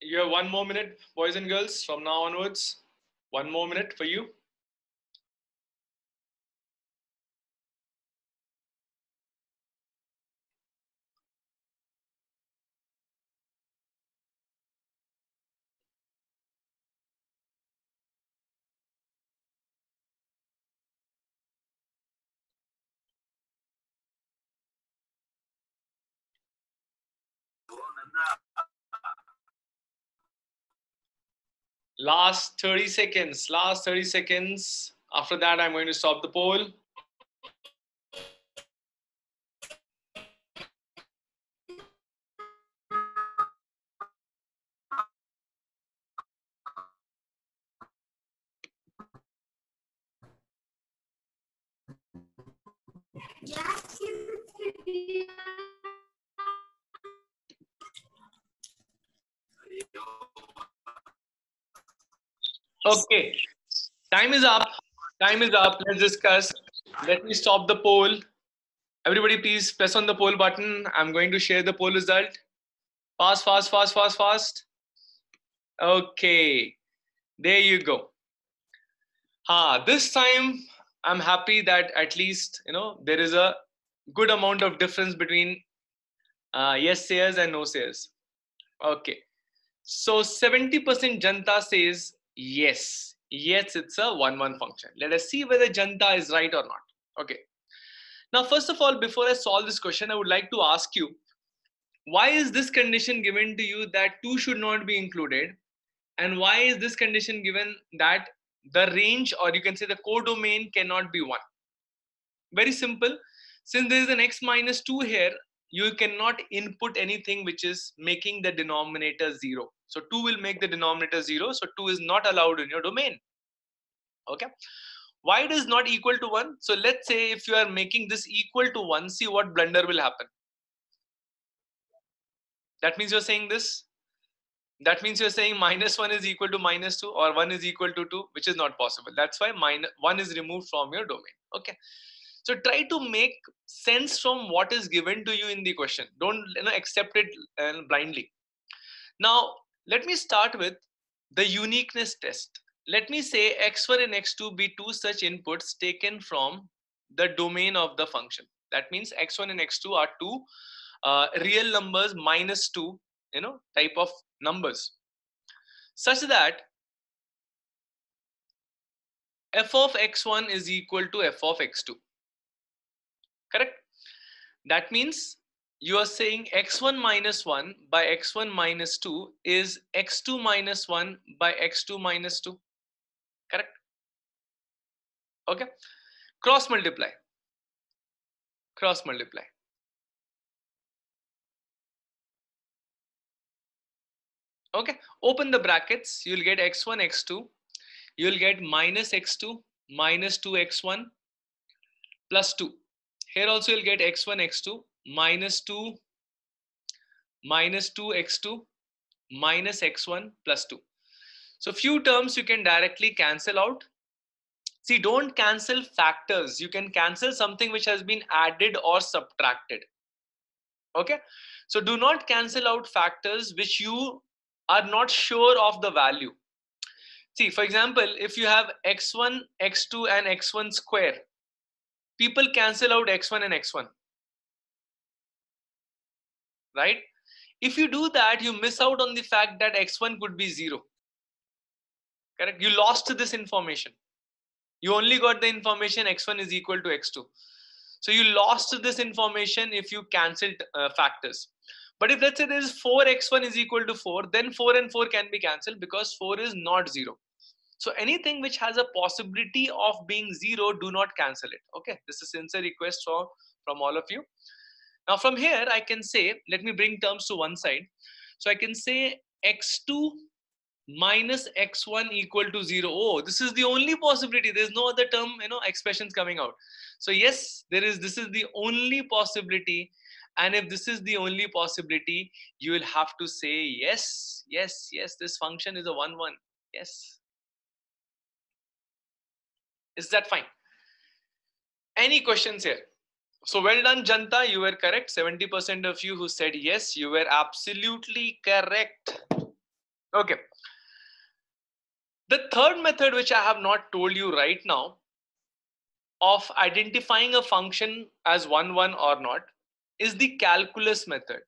you have one more minute, boys and girls, from now onwards. One more minute for you. Last 30 seconds, last 30 seconds. After that, I'm going to stop the poll. Okay, time is up. Time is up. Let's discuss. Let me stop the poll. Everybody, please press on the poll button. I'm going to share the poll result. Fast, fast, fast, fast, fast. Okay, there you go. Ah, this time I'm happy that at least you know there is a good amount of difference between uh, yes sayers and no sayers. Okay, so 70% Janta says yes. Yes it's a one one function. Let us see whether janta is right or not. Okay. Now first of all before i solve this question i would like to ask you why is this condition given to you that 2 should not be included? And why is this condition given that the range or you can say the codomain cannot be 1 very simple. Since there is an x minus 2 here you cannot input anything which is making the denominator 0 so 2 will make the denominator 0. So 2 is not allowed in your domain. Okay. Why it is not equal to 1? So let's say if you are making this equal to 1, see what blunder will happen. That means you're saying this. That means you're saying minus 1 is equal to minus 2 or 1 is equal to 2, which is not possible. That's why minus 1 is removed from your domain. Okay. So try to make sense from what is given to you in the question. Don't you know, accept it uh, blindly. Now, let me start with the uniqueness test. Let me say x1 and x2 be two such inputs taken from the domain of the function. That means x1 and x2 are two uh, real numbers minus 2 you know type of numbers such that f of x1 is equal to f of x2 correct? That means you are saying x1 minus 1 by x1 minus 2 is x2 minus 1 by x2 minus 2 correct? Okay. Cross multiply. Cross multiply. Okay. Open the brackets. You'll get x1 x2 you'll get minus x2 minus 2x1 plus 2 here also you'll get x1 x2 minus 2 minus 2 x2 minus x1 plus 2. So few terms you can directly cancel out. See, don't cancel factors. You can cancel something which has been added or subtracted. Okay. So do not cancel out factors which you are not sure of the value. See, for example, if you have x1, x2 and x1 square, people cancel out x1 and x1. Right? If you do that, you miss out on the fact that x1 could be 0. Correct? You lost this information. You only got the information x1 is equal to x2. So you lost this information if you cancelled uh, factors. But if let's say there is 4x1 is equal to 4, then 4 and 4 can be cancelled because 4 is not 0. So anything which has a possibility of being 0, do not cancel it. Okay, this is a sincere request from, from all of you. Now from here, I can say, let me bring terms to one side. So I can say x2 minus x1 equal to 0. Oh, this is the only possibility. There's no other term, you know, expressions coming out. So yes, there is, this is the only possibility. And if this is the only possibility, you will have to say, yes, yes, yes, this function is a 1, 1. Yes. Is that fine? Any questions here? So well done, Janta. You were correct. 70% of you who said yes, you were absolutely correct. Okay. The third method, which I have not told you right now, of identifying a function as 1, 1 or not, is the calculus method.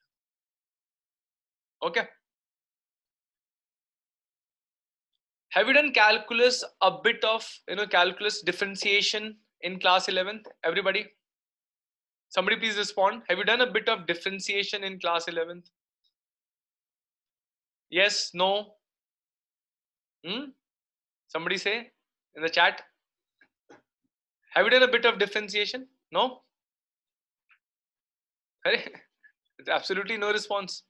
Okay. Have you done calculus, a bit of, you know, calculus differentiation in class 11th? Everybody? Somebody please respond. Have you done a bit of differentiation in class 11th? Yes, no? Hmm? Somebody say in the chat. Have you done a bit of differentiation? No? <laughs> Absolutely no response.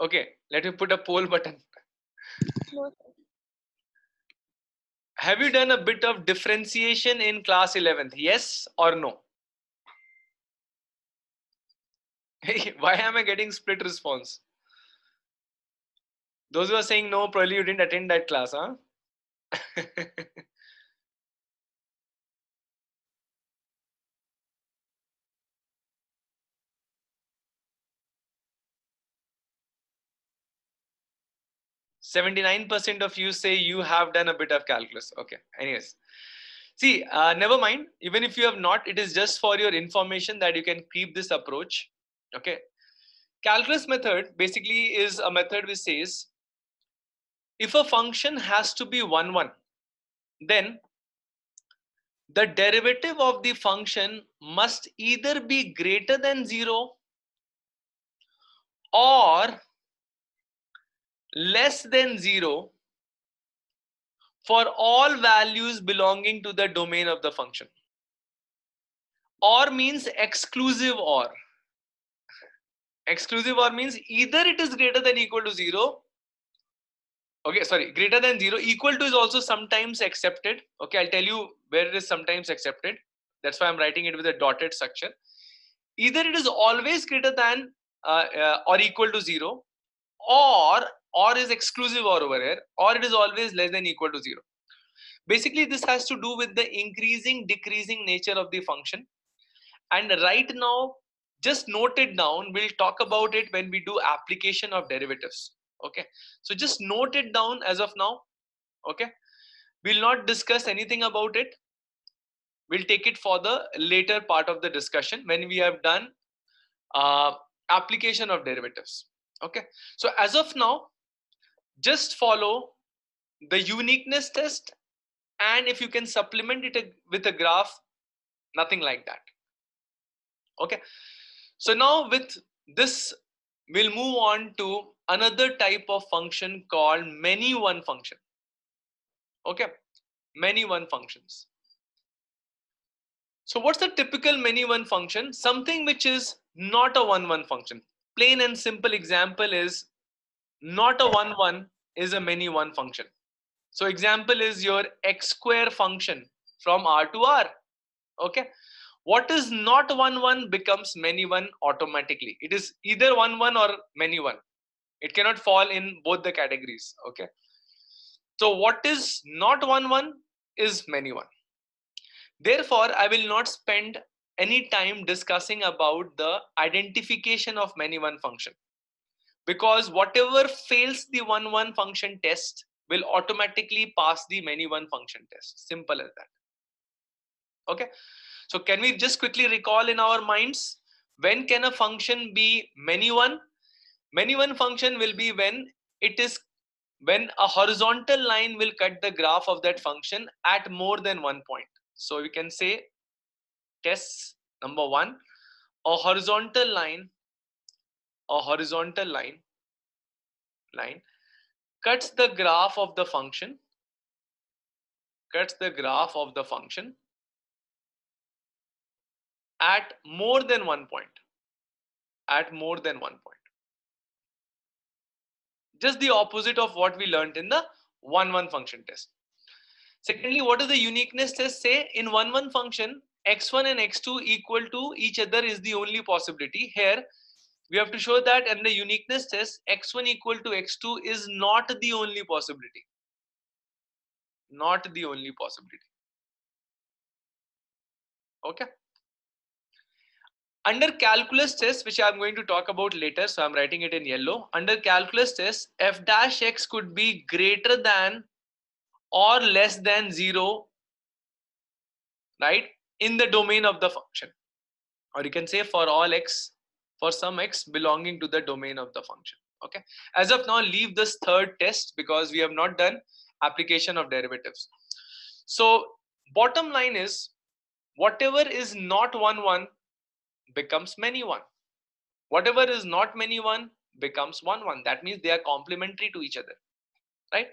Okay, let me put a poll button. No, Have you done a bit of differentiation in class 11th? Yes or no? Hey, <laughs> why am I getting split response? Those who are saying no, probably you didn't attend that class, huh? <laughs> Seventy-nine percent of you say you have done a bit of calculus. Okay. Anyways, see, uh, never mind. Even if you have not, it is just for your information that you can keep this approach. Okay. Calculus method basically is a method which says if a function has to be 1 1 then the derivative of the function must either be greater than 0 or less than 0 for all values belonging to the domain of the function. Or means exclusive or. Exclusive or means either it is greater than equal to 0 okay sorry greater than 0 equal to is also sometimes accepted. Okay i'll tell you where it is sometimes accepted. That's why i'm writing it with a dotted structure. Either it is always greater than uh, uh, or equal to 0 or or is exclusive or over here or it is always less than equal to 0 basically this has to do with the increasing decreasing nature of the function. And right now just note it down we'll talk about it when we do application of derivatives okay? So just note it down as of now okay? We'll not discuss anything about it. We'll take it for the later part of the discussion when we have done uh, application of derivatives okay. So as of now just follow the uniqueness test and if you can supplement it with a graph nothing like that. Okay. So now with this we'll move on to another type of function called many one function. Okay. Many one functions. So what's the typical many one function? Something which is not a one one function plain and simple example is not a one one is a many one function. So example is your x square function from r to r okay? What is not one one becomes many one automatically. It is either one one or many one. It cannot fall in both the categories okay? So what is not 1 1 is many 1. Therefore, I will not spend any time discussing about the identification of many 1 function because whatever fails the 1 1 function test will automatically pass the many 1 function test. Simple as that. Okay. So can we just quickly recall in our minds when can a function be many 1? Many 1 function will be when it is when a horizontal line will cut the graph of that function at more than one point. So we can say test number one, a horizontal line, a horizontal line, line cuts the graph of the function, cuts the graph of the function at more than one point, at more than one point just the opposite of what we learned in the 1-1 function test. Secondly, what does the uniqueness test say? In 1-1 function, x1 and x2 equal to each other is the only possibility. Here, we have to show that in the uniqueness test, x1 equal to x2 is not the only possibility. Not the only possibility. Okay under calculus test which i'm going to talk about later so i'm writing it in yellow under calculus test f dash x could be greater than or less than 0 right in the domain of the function or you can say for all x for some x belonging to the domain of the function okay as of now leave this third test because we have not done application of derivatives so bottom line is whatever is not 1 1 becomes many one. Whatever is not many one becomes one one. That means they are complementary to each other, right?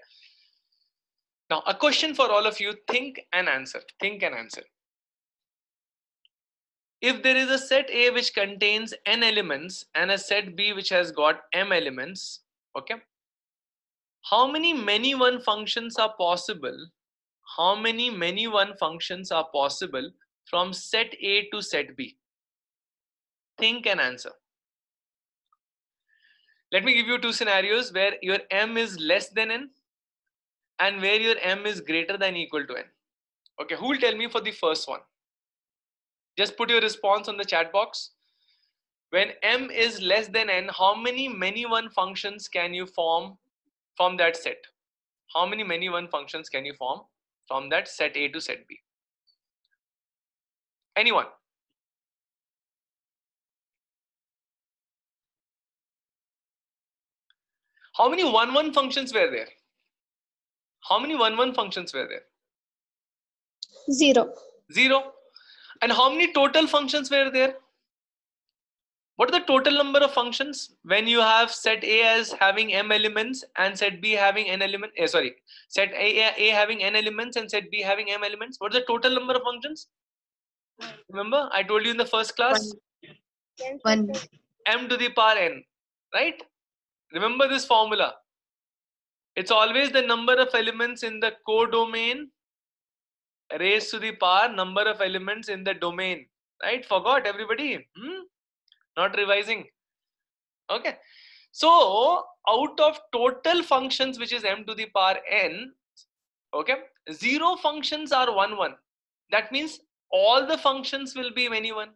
Now, a question for all of you think and answer. Think and answer. If there is a set A which contains n elements and a set B which has got m elements, okay, how many many one functions are possible? How many many one functions are possible from set A to set B? think and answer. Let me give you two scenarios where your m is less than n and where your m is greater than equal to n. Okay, who will tell me for the first one? Just put your response on the chat box. When m is less than n, how many many one functions can you form from that set? How many many one functions can you form from that set A to set B? Anyone? How many one-one functions were there? How many one-one functions were there? Zero. Zero. And how many total functions were there? What are the total number of functions when you have set A as having m elements and set B having n elements? Eh, sorry, set A, A, A having n elements and set B having m elements. What is the total number of functions? Remember, I told you in the first class. One. M to the power n, right? Remember this formula. It's always the number of elements in the codomain raised to the power number of elements in the domain. Right? Forgot everybody? Hmm? Not revising. Okay. So out of total functions which is m to the power n, okay, zero functions are one one. That means all the functions will be many one.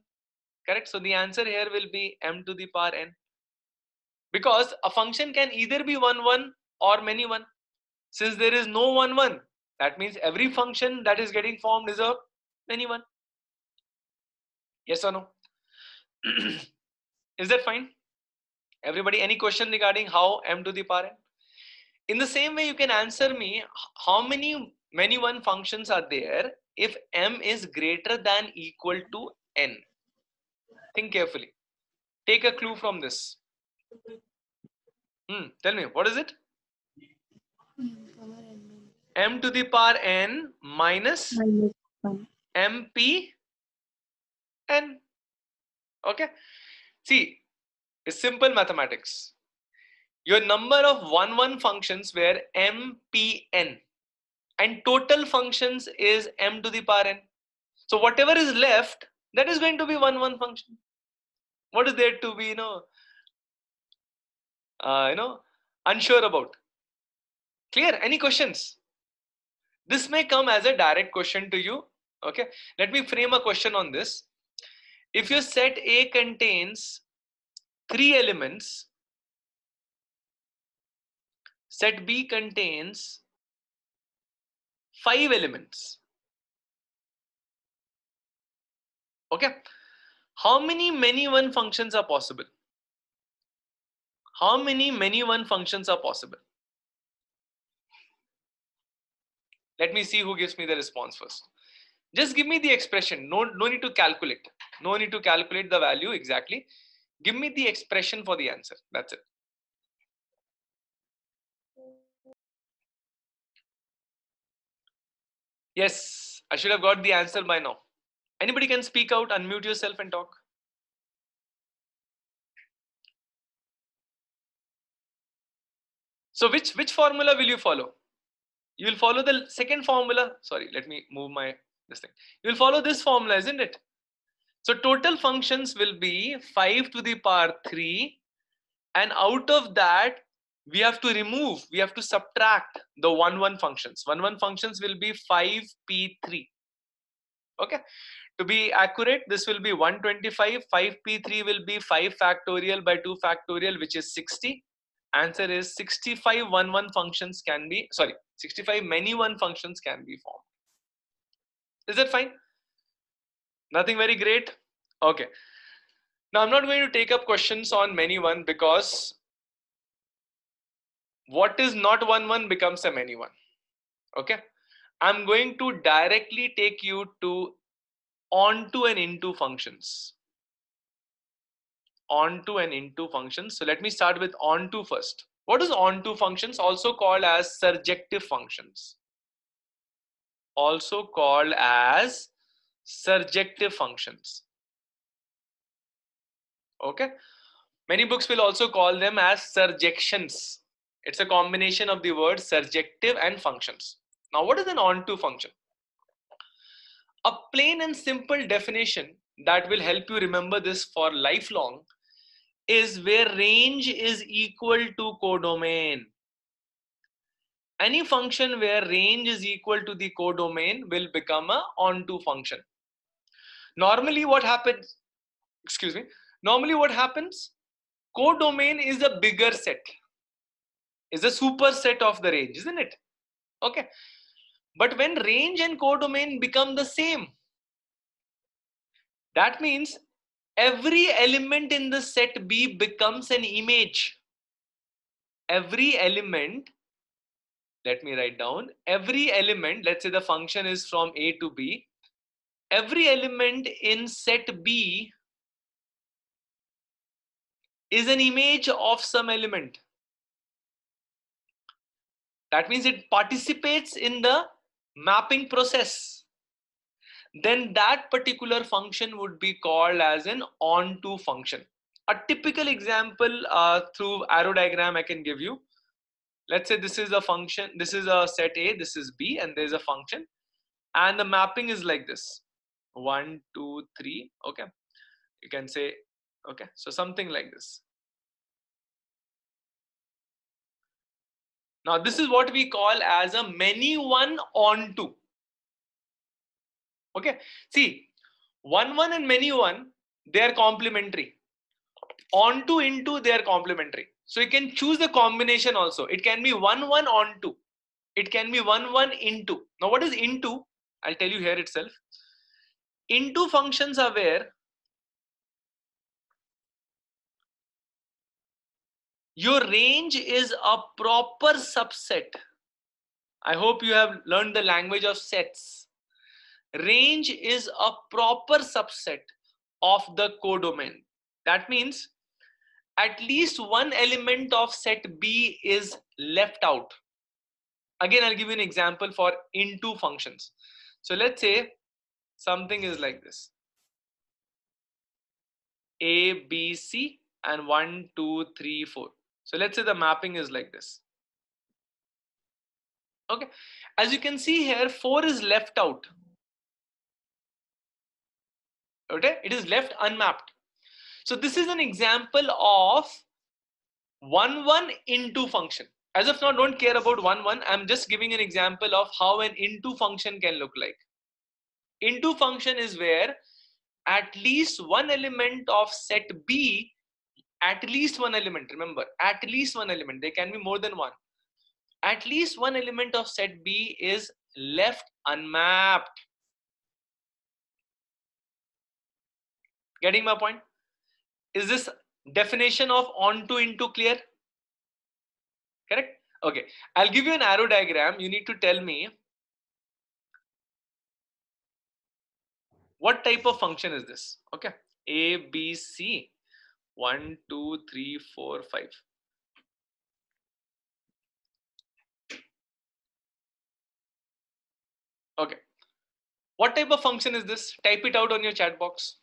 Correct? So the answer here will be m to the power n because a function can either be 1 1 or many 1 since there is no 1 1 that means every function that is getting formed is a many 1 yes or no? <clears throat> Is that fine? Everybody any question regarding how m to the power n? In the same way you can answer me how many many 1 functions are there if m is greater than equal to n? Think carefully. Take a clue from this. Hmm. Tell me, what is it? M to the power n minus mp n. Okay. See, it's simple mathematics. Your number of 1 1 functions were mpn and total functions is m to the power n. So whatever is left, that is going to be 1 1 function. What is there to be, you know, uh, you know unsure about clear any questions this may come as a direct question to you okay? Let me frame a question on this. If your set a contains three elements set b contains five elements okay? How many many one functions are possible? How many many one functions are possible let me see who gives me the response first. Just give me the expression. No no need to calculate. No need to calculate the value exactly. Give me the expression for the answer. That's it. Yes i should have got the answer by now. Anybody can speak out unmute yourself and talk. So which which formula will you follow you will follow the second formula. Sorry let me move my this thing. You will follow this formula isn't it? So total functions will be 5 to the power 3 and out of that we have to remove we have to subtract the 1 1 functions. 1 1 functions will be 5p3 okay? To be accurate this will be 125 5p3 will be 5 factorial by 2 factorial which is 60 answer is 65 1 1 functions can be sorry 65 many one functions can be formed. Is that fine? Nothing very great? Okay. Now i'm not going to take up questions on many one because what is not one one becomes a many one. Okay? I'm going to directly take you to onto and into functions onto and into functions. So let me start with onto first. What is onto functions? Also called as surjective functions. Also called as surjective functions. Okay. Many books will also call them as surjections. It's a combination of the word surjective and functions. Now, what is an onto function? A plain and simple definition that will help you remember this for lifelong is where range is equal to codomain. Any function where range is equal to the codomain will become a onto function. Normally what happens, excuse me, normally what happens, codomain is a bigger set, is a superset of the range, isn't it? Okay. But when range and codomain become the same, that means every element in the set B becomes an image. Every element, let me write down, every element, let's say the function is from A to B, every element in set B is an image of some element. That means it participates in the mapping process then that particular function would be called as an onto function. A typical example uh, through arrow diagram I can give you. Let's say this is a function, this is a set A, this is B, and there's a function. And the mapping is like this. One, two, three, okay. You can say, okay, so something like this. Now this is what we call as a many one onto okay? See one one and many one they are complementary. Onto into they are complementary. So you can choose the combination also. It can be one one onto. It can be one one into. Now what is into? I'll tell you here itself. Into functions are where your range is a proper subset. I hope you have learned the language of sets range is a proper subset of the codomain. That means at least one element of set B is left out. Again, I'll give you an example for into functions. So let's say something is like this. A, B, C and 1, 2, 3, 4. So let's say the mapping is like this. Okay. As you can see here, 4 is left out okay? It is left unmapped. So this is an example of one one into function. As of now don't care about one one. I'm just giving an example of how an into function can look like. Into function is where at least one element of set b at least one element remember at least one element there can be more than one. At least one element of set b is left unmapped getting my point? Is this definition of onto into clear? Correct? Okay. I'll give you an arrow diagram. You need to tell me what type of function is this? Okay. A b c. One two three four five. Okay. What type of function is this? Type it out on your chat box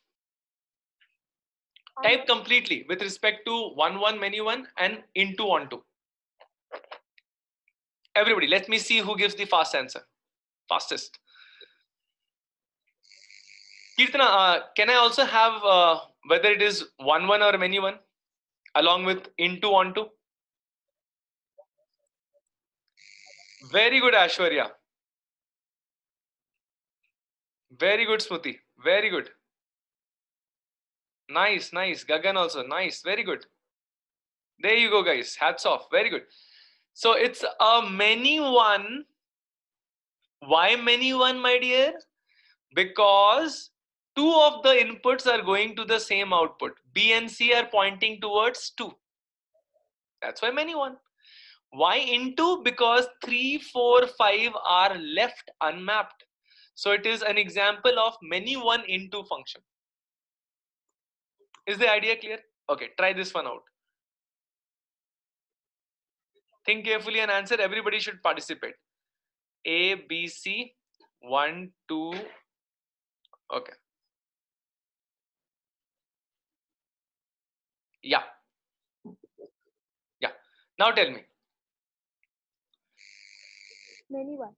type completely with respect to one one many one and into onto. Everybody let me see who gives the fast answer. Fastest. Kirtana uh, can i also have uh, whether it is one one or many one along with into onto? Very good ashwarya very good smriti. Very good nice nice. Gagan also. Nice. Very good. There you go guys. Hats off. Very good. So it's a many one. Why many one my dear? Because two of the inputs are going to the same output. B and c are pointing towards 2 that's why many one. Why into? Because three, four, five are left unmapped. So it is an example of many one into function is the idea clear? Okay try this one out. Think carefully and answer. Everybody should participate. A b c 1 2 okay. Yeah. Yeah. Now tell me. Many one.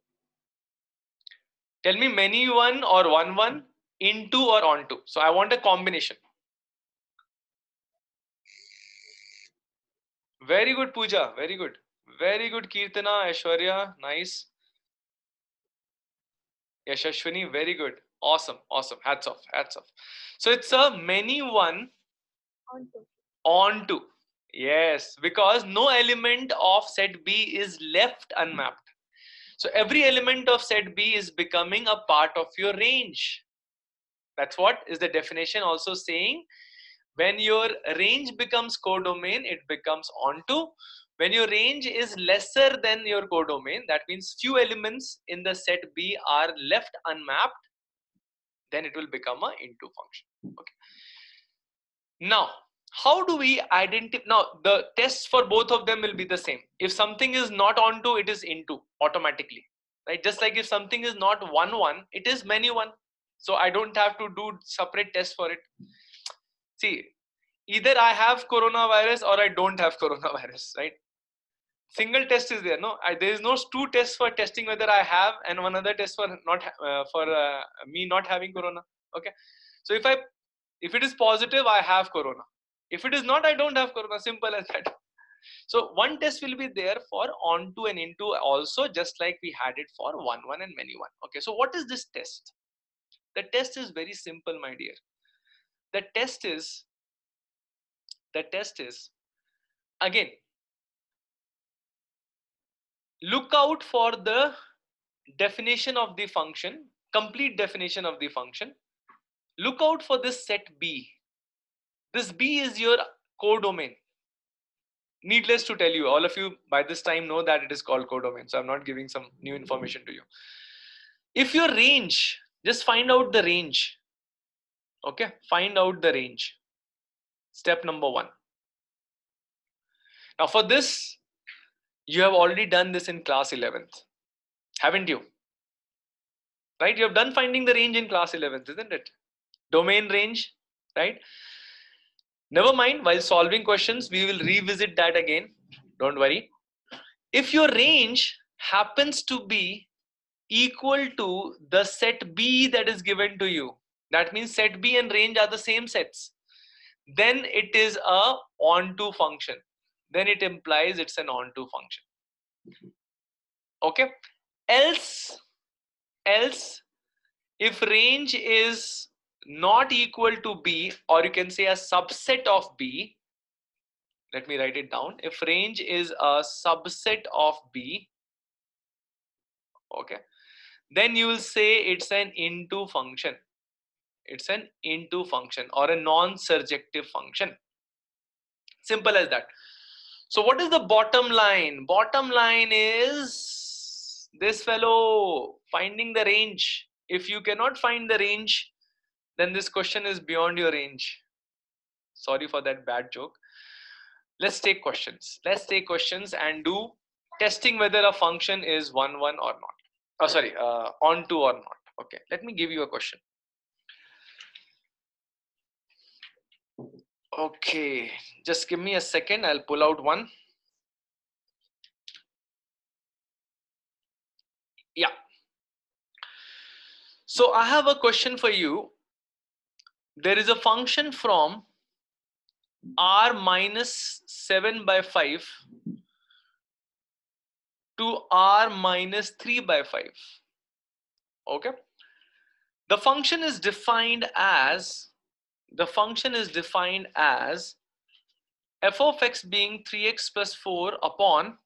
tell me many one or one one into or onto. So i want a combination very good puja very good. Very good kirtana aishwarya. Nice. Yashashwini very good. Awesome awesome. Hats off hats off. So it's a many one Onto. onto yes because no element of set b is left unmapped. So every element of set b is becoming a part of your range. That's what is the definition also saying when your range becomes codomain it becomes onto. When your range is lesser than your codomain that means few elements in the set b are left unmapped then it will become a into function. Okay. Now how do we identify now the tests for both of them will be the same. If something is not onto it is into automatically right? Just like if something is not one one it is many one. So i don't have to do separate tests for it see either i have coronavirus or i don't have <laughs> coronavirus right? Single test is there no? I, there is no two tests for testing whether i have and one other test for not uh, for uh, me not having corona okay? So if i if it is positive i have corona. If it is not i don't have corona simple as that. <laughs> So one test will be there for onto and into also just like we had it for one one and many one okay? So what is this test? The test is very simple my dear the test is the test is again look out for the definition of the function complete definition of the function. Look out for this set b. This b is your codomain. Needless to tell you all of you by this time know that it is called codomain so i'm not giving some new information to you. If your range just find out the range okay find out the range. Step number 1 now for this you have already done this in class 11th haven't you? Right you have done finding the range in class 11th isn't it? Domain range right? Never mind while solving questions we will revisit that again. Don't worry. If your range happens to be equal to the set b that is given to you that means set b and range are the same sets. Then it is a onto function. Then it implies it's an onto function. Okay? Else else if range is not equal to b or you can say a subset of b let me write it down. If range is a subset of b okay then you will say it's an into function it's an into function or a non-surjective function. Simple as that. So what is the bottom line? Bottom line is this fellow finding the range. If you cannot find the range then this question is beyond your range. Sorry for that bad joke. Let's take questions. Let's take questions and do testing whether a function is one one or not. Oh sorry uh, on to or not. Okay let me give you a question okay just give me a second i'll pull out one. Yeah. So i have a question for you. There is a function from r minus 7 by 5 to r minus 3 by 5 okay? The function is defined as the function is defined as f of x being 3x plus 4 upon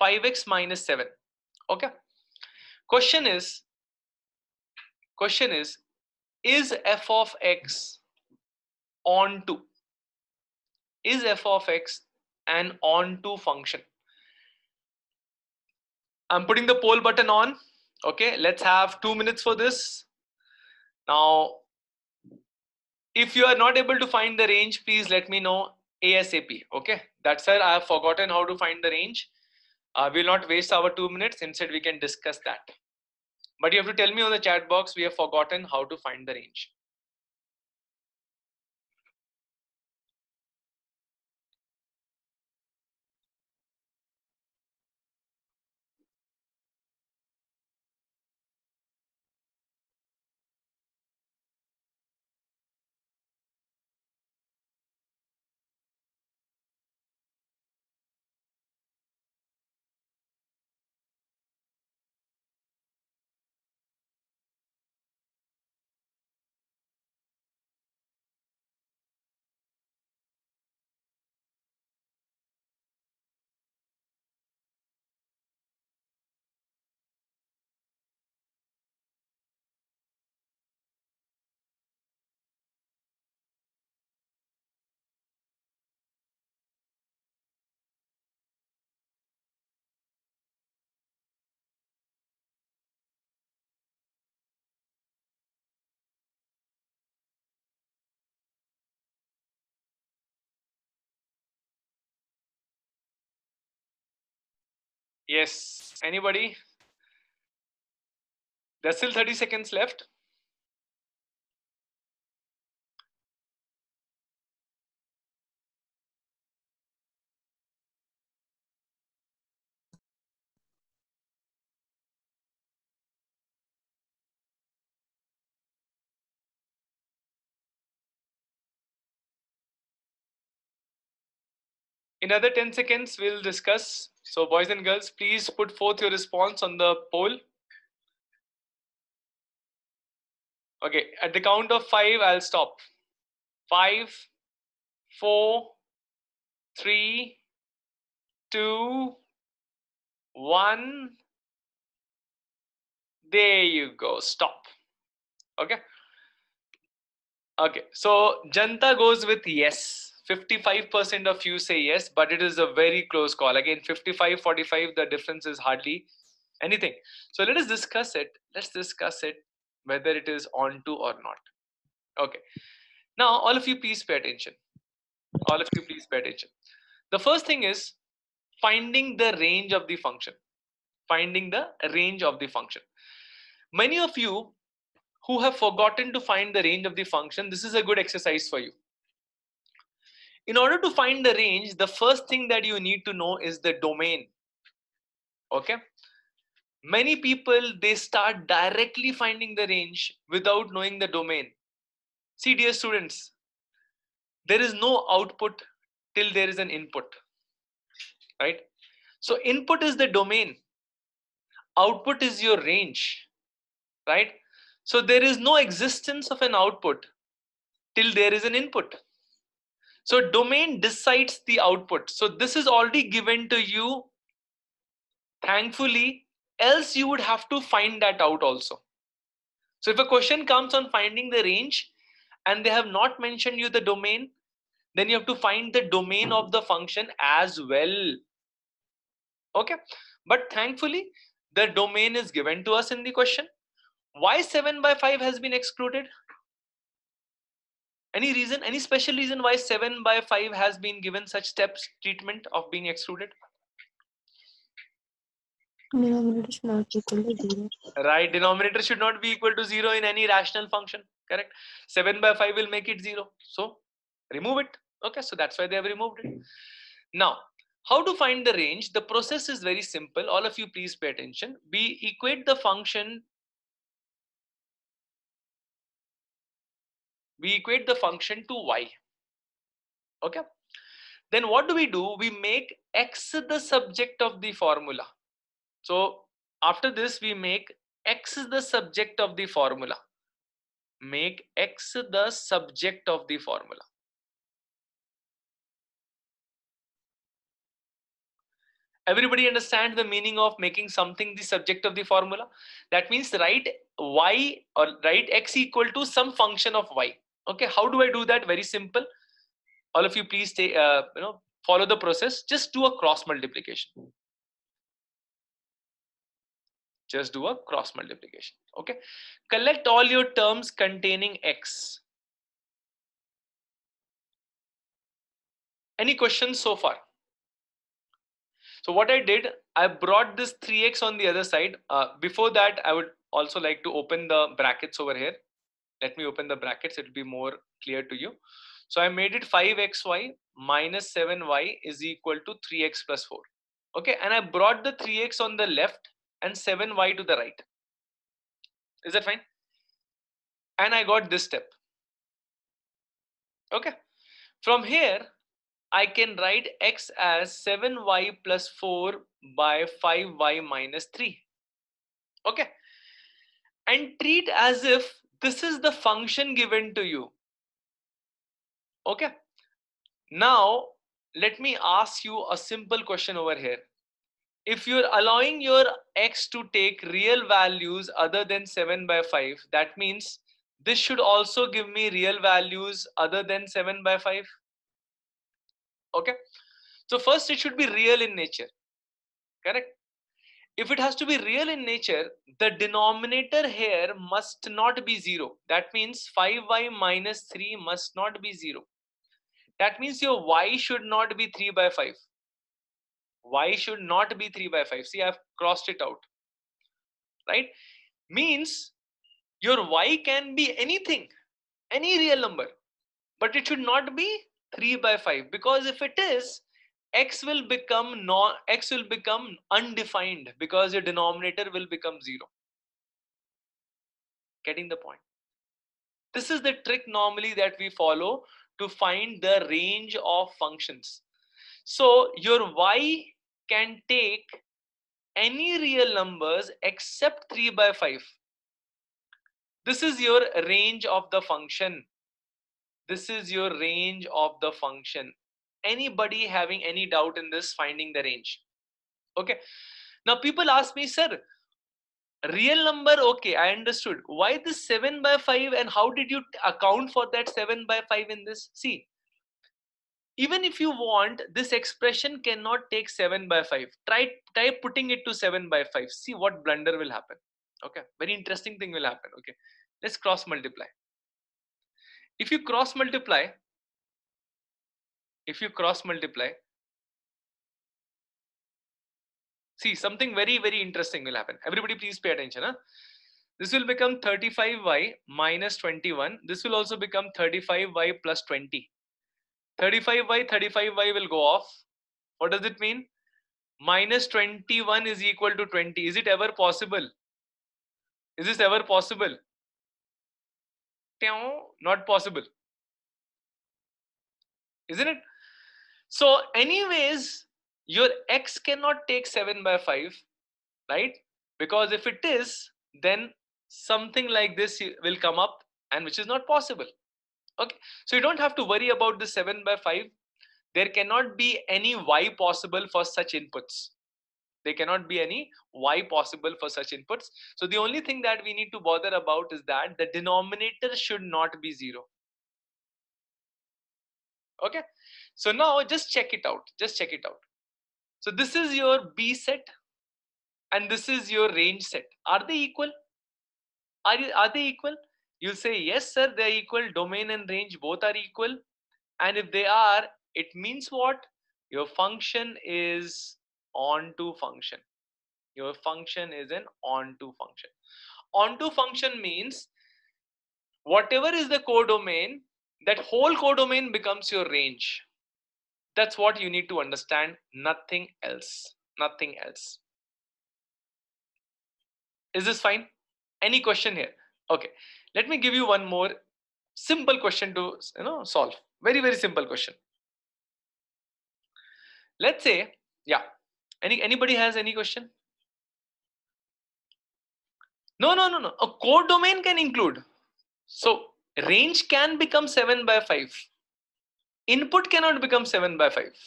5x minus 7 okay. Question is question is is f of x onto is f of x an onto function? I'm putting the poll button on. Okay let's have 2 minutes for this. Now if you are not able to find the range please let me know asap okay? That's why i have forgotten how to find the range. Uh, we'll not waste our 2 minutes. Instead we can discuss that. But you have to tell me on the chat box we have forgotten how to find the range Yes. Anybody? There's still 30 seconds left. In other 10 seconds, we'll discuss. So boys and girls, please put forth your response on the poll. Okay, at the count of five, I'll stop. Five, four, three, two, one. There you go. Stop. Okay. Okay. So Janta goes with yes. 55% of you say yes, but it is a very close call. Again, 55 45, the difference is hardly anything. So let us discuss it. Let's discuss it whether it is on to or not. Okay. Now, all of you, please pay attention. All of you, please pay attention. The first thing is finding the range of the function. Finding the range of the function. Many of you who have forgotten to find the range of the function, this is a good exercise for you in order to find the range the first thing that you need to know is the domain. Okay? Many people they start directly finding the range without knowing the domain. See dear students there is no output till there is an input right? So input is the domain, output is your range, right? So there is no existence of an output till there is an input. So domain decides the output. So this is already given to you, thankfully, else you would have to find that out also. So if a question comes on finding the range and they have not mentioned you the domain, then you have to find the domain of the function as well. Okay, but thankfully the domain is given to us in the question. Why 7 by 5 has been excluded? Any reason, any special reason why 7 by 5 has been given such steps treatment of being excluded? Denominator should not be equal to zero. right denominator should not be equal to 0 in any rational function correct 7 by 5 will make it 0 so remove it okay so that's why they have removed it now how to find the range the process is very simple all of you please pay attention we equate the function we equate the function to y okay then what do we do we make x the subject of the formula so after this, we make x the subject of the formula. Make x the subject of the formula. Everybody understand the meaning of making something the subject of the formula? That means write y or write x equal to some function of y. Okay, how do I do that? Very simple. All of you please stay, uh, you know, follow the process. Just do a cross multiplication. Just do a cross multiplication. Okay? Collect all your terms containing x. Any questions so far? So what i did i brought this 3x on the other side. Uh, before that i would also like to open the brackets over here let me open the brackets it will be more clear to you so i made it 5xy minus 7y is equal to 3x plus 4 okay and i brought the 3x on the left and 7y to the right. Is that fine? And I got this step. Okay. From here, I can write x as 7y plus 4 by 5y minus 3. Okay. And treat as if this is the function given to you. Okay. Now, let me ask you a simple question over here. If you're allowing your x to take real values other than 7 by 5 that means this should also give me real values other than 7 by 5 okay? So first it should be real in nature. Correct if it has to be real in nature the denominator here must not be 0 that means 5y minus 3 must not be 0 that means your y should not be 3 by 5 y should not be 3 by 5 see i've crossed it out. Right? Means your y can be anything any real number but it should not be 3 by 5 because if it is x will become non x will become undefined because your denominator will become 0 getting the point this is the trick normally that we follow to find the range of functions so your y can take any real numbers except 3 by 5. This is your range of the function. This is your range of the function. Anybody having any doubt in this finding the range? Okay. Now people ask me, sir, real number, okay, I understood. Why this 7 by 5 and how did you account for that 7 by 5 in this? See, even if you want this expression cannot take 7 by 5 try try putting it to 7 by 5 see what blunder will happen okay very interesting thing will happen okay let's cross multiply if you cross multiply if you cross multiply see something very very interesting will happen. Everybody please pay attention huh? this will become 35y minus 21 this will also become 35y plus 20 35y 35y will go off. What does it mean? Minus 21 is equal to 20 is it ever possible? Is this ever possible? Not possible. Isn't it so anyways your x cannot take 7 by 5 right? Because if it is then something like this will come up and which is not possible. Okay so you don't have to worry about the 7 by 5 there cannot be any y possible for such inputs. There cannot be any y possible for such inputs. So the only thing that we need to bother about is that the denominator should not be zero. Okay so now just check it out just check it out. So this is your b set and this is your range set. Are they equal? Are, are they equal? You'll say yes sir they're equal. Domain and range both are equal. And if they are it means what? Your function is onto function. Your function is an onto function. Onto function means whatever is the codomain that whole codomain becomes your range that's what you need to understand. Nothing else. Nothing else. Is this fine? Any question here? Okay. Let me give you one more simple question to you know solve. Very very simple question. Let's say yeah. Any anybody has any question? No no no no. A codomain can include. So range can become 7 by 5 input cannot become 7 by 5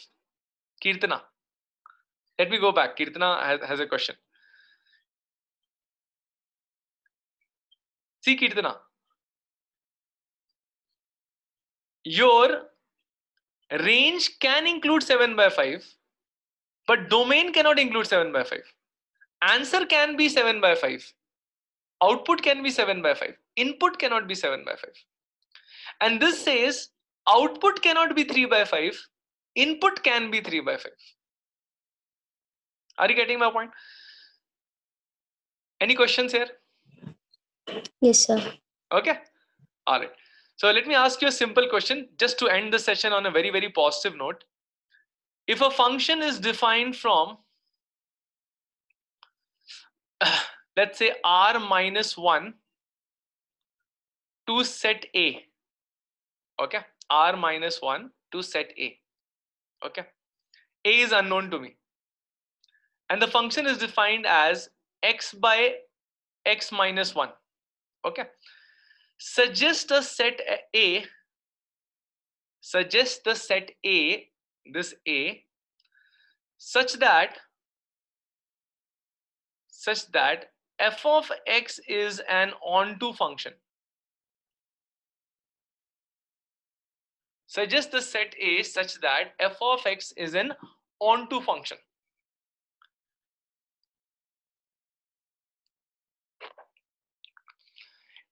kirtana let me go back kirtana has, has a question See, Kirtana. Your range can include 7 by 5, but domain cannot include 7 by 5. Answer can be 7 by 5. Output can be 7 by 5. Input cannot be 7 by 5. And this says output cannot be 3 by 5. Input can be 3 by 5. Are you getting my point? Any questions here? Yes, sir. Okay. All right. So let me ask you a simple question just to end the session on a very, very positive note. If a function is defined from, <sighs> let's say r minus 1 to set a, okay, r minus 1 to set a, okay, a is unknown to me. And the function is defined as x by x minus 1 okay? Suggest a set a suggest the set a this a such that such that f of x is an onto function suggest the set a such that f of x is an onto function.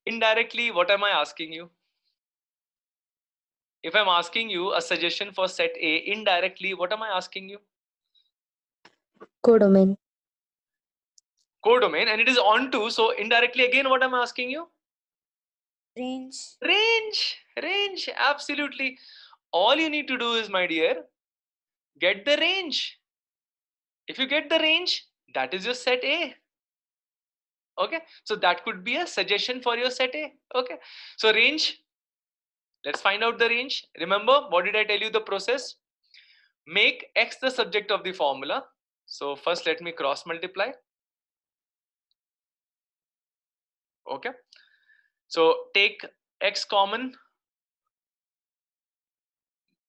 Indirectly what am i asking you? If i'm asking you a suggestion for set a indirectly what am i asking you? Codomain. codomain and it is onto so indirectly again what am i'm asking you Range. range range absolutely. All you need to do is my dear get the range. If you get the range that is your set a. Okay? So that could be a suggestion for your set a. Okay? So range let's find out the range. Remember what did i tell you the process? Make x the subject of the formula. So first let me cross multiply. Okay so take x common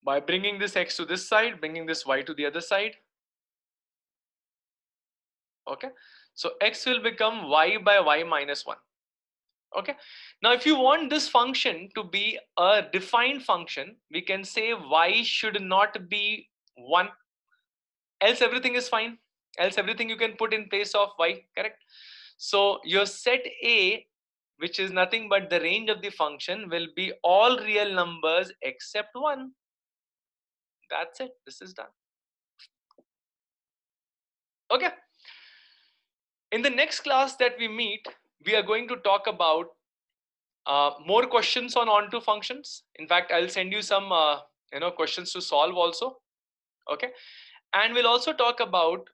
by bringing this x to this side bringing this y to the other side okay so x will become y by y minus 1. Okay. Now, if you want this function to be a defined function, we can say y should not be 1. Else everything is fine. Else everything you can put in place of y, correct? So your set A, which is nothing but the range of the function, will be all real numbers except 1. That's it. This is done. Okay. In the next class that we meet, we are going to talk about uh, more questions on onto functions. In fact, I'll send you some uh, you know questions to solve also. Okay, and we'll also talk about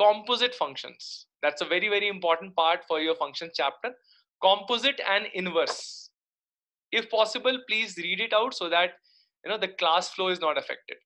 composite functions. That's a very very important part for your function chapter. Composite and inverse. If possible, please read it out so that you know the class flow is not affected.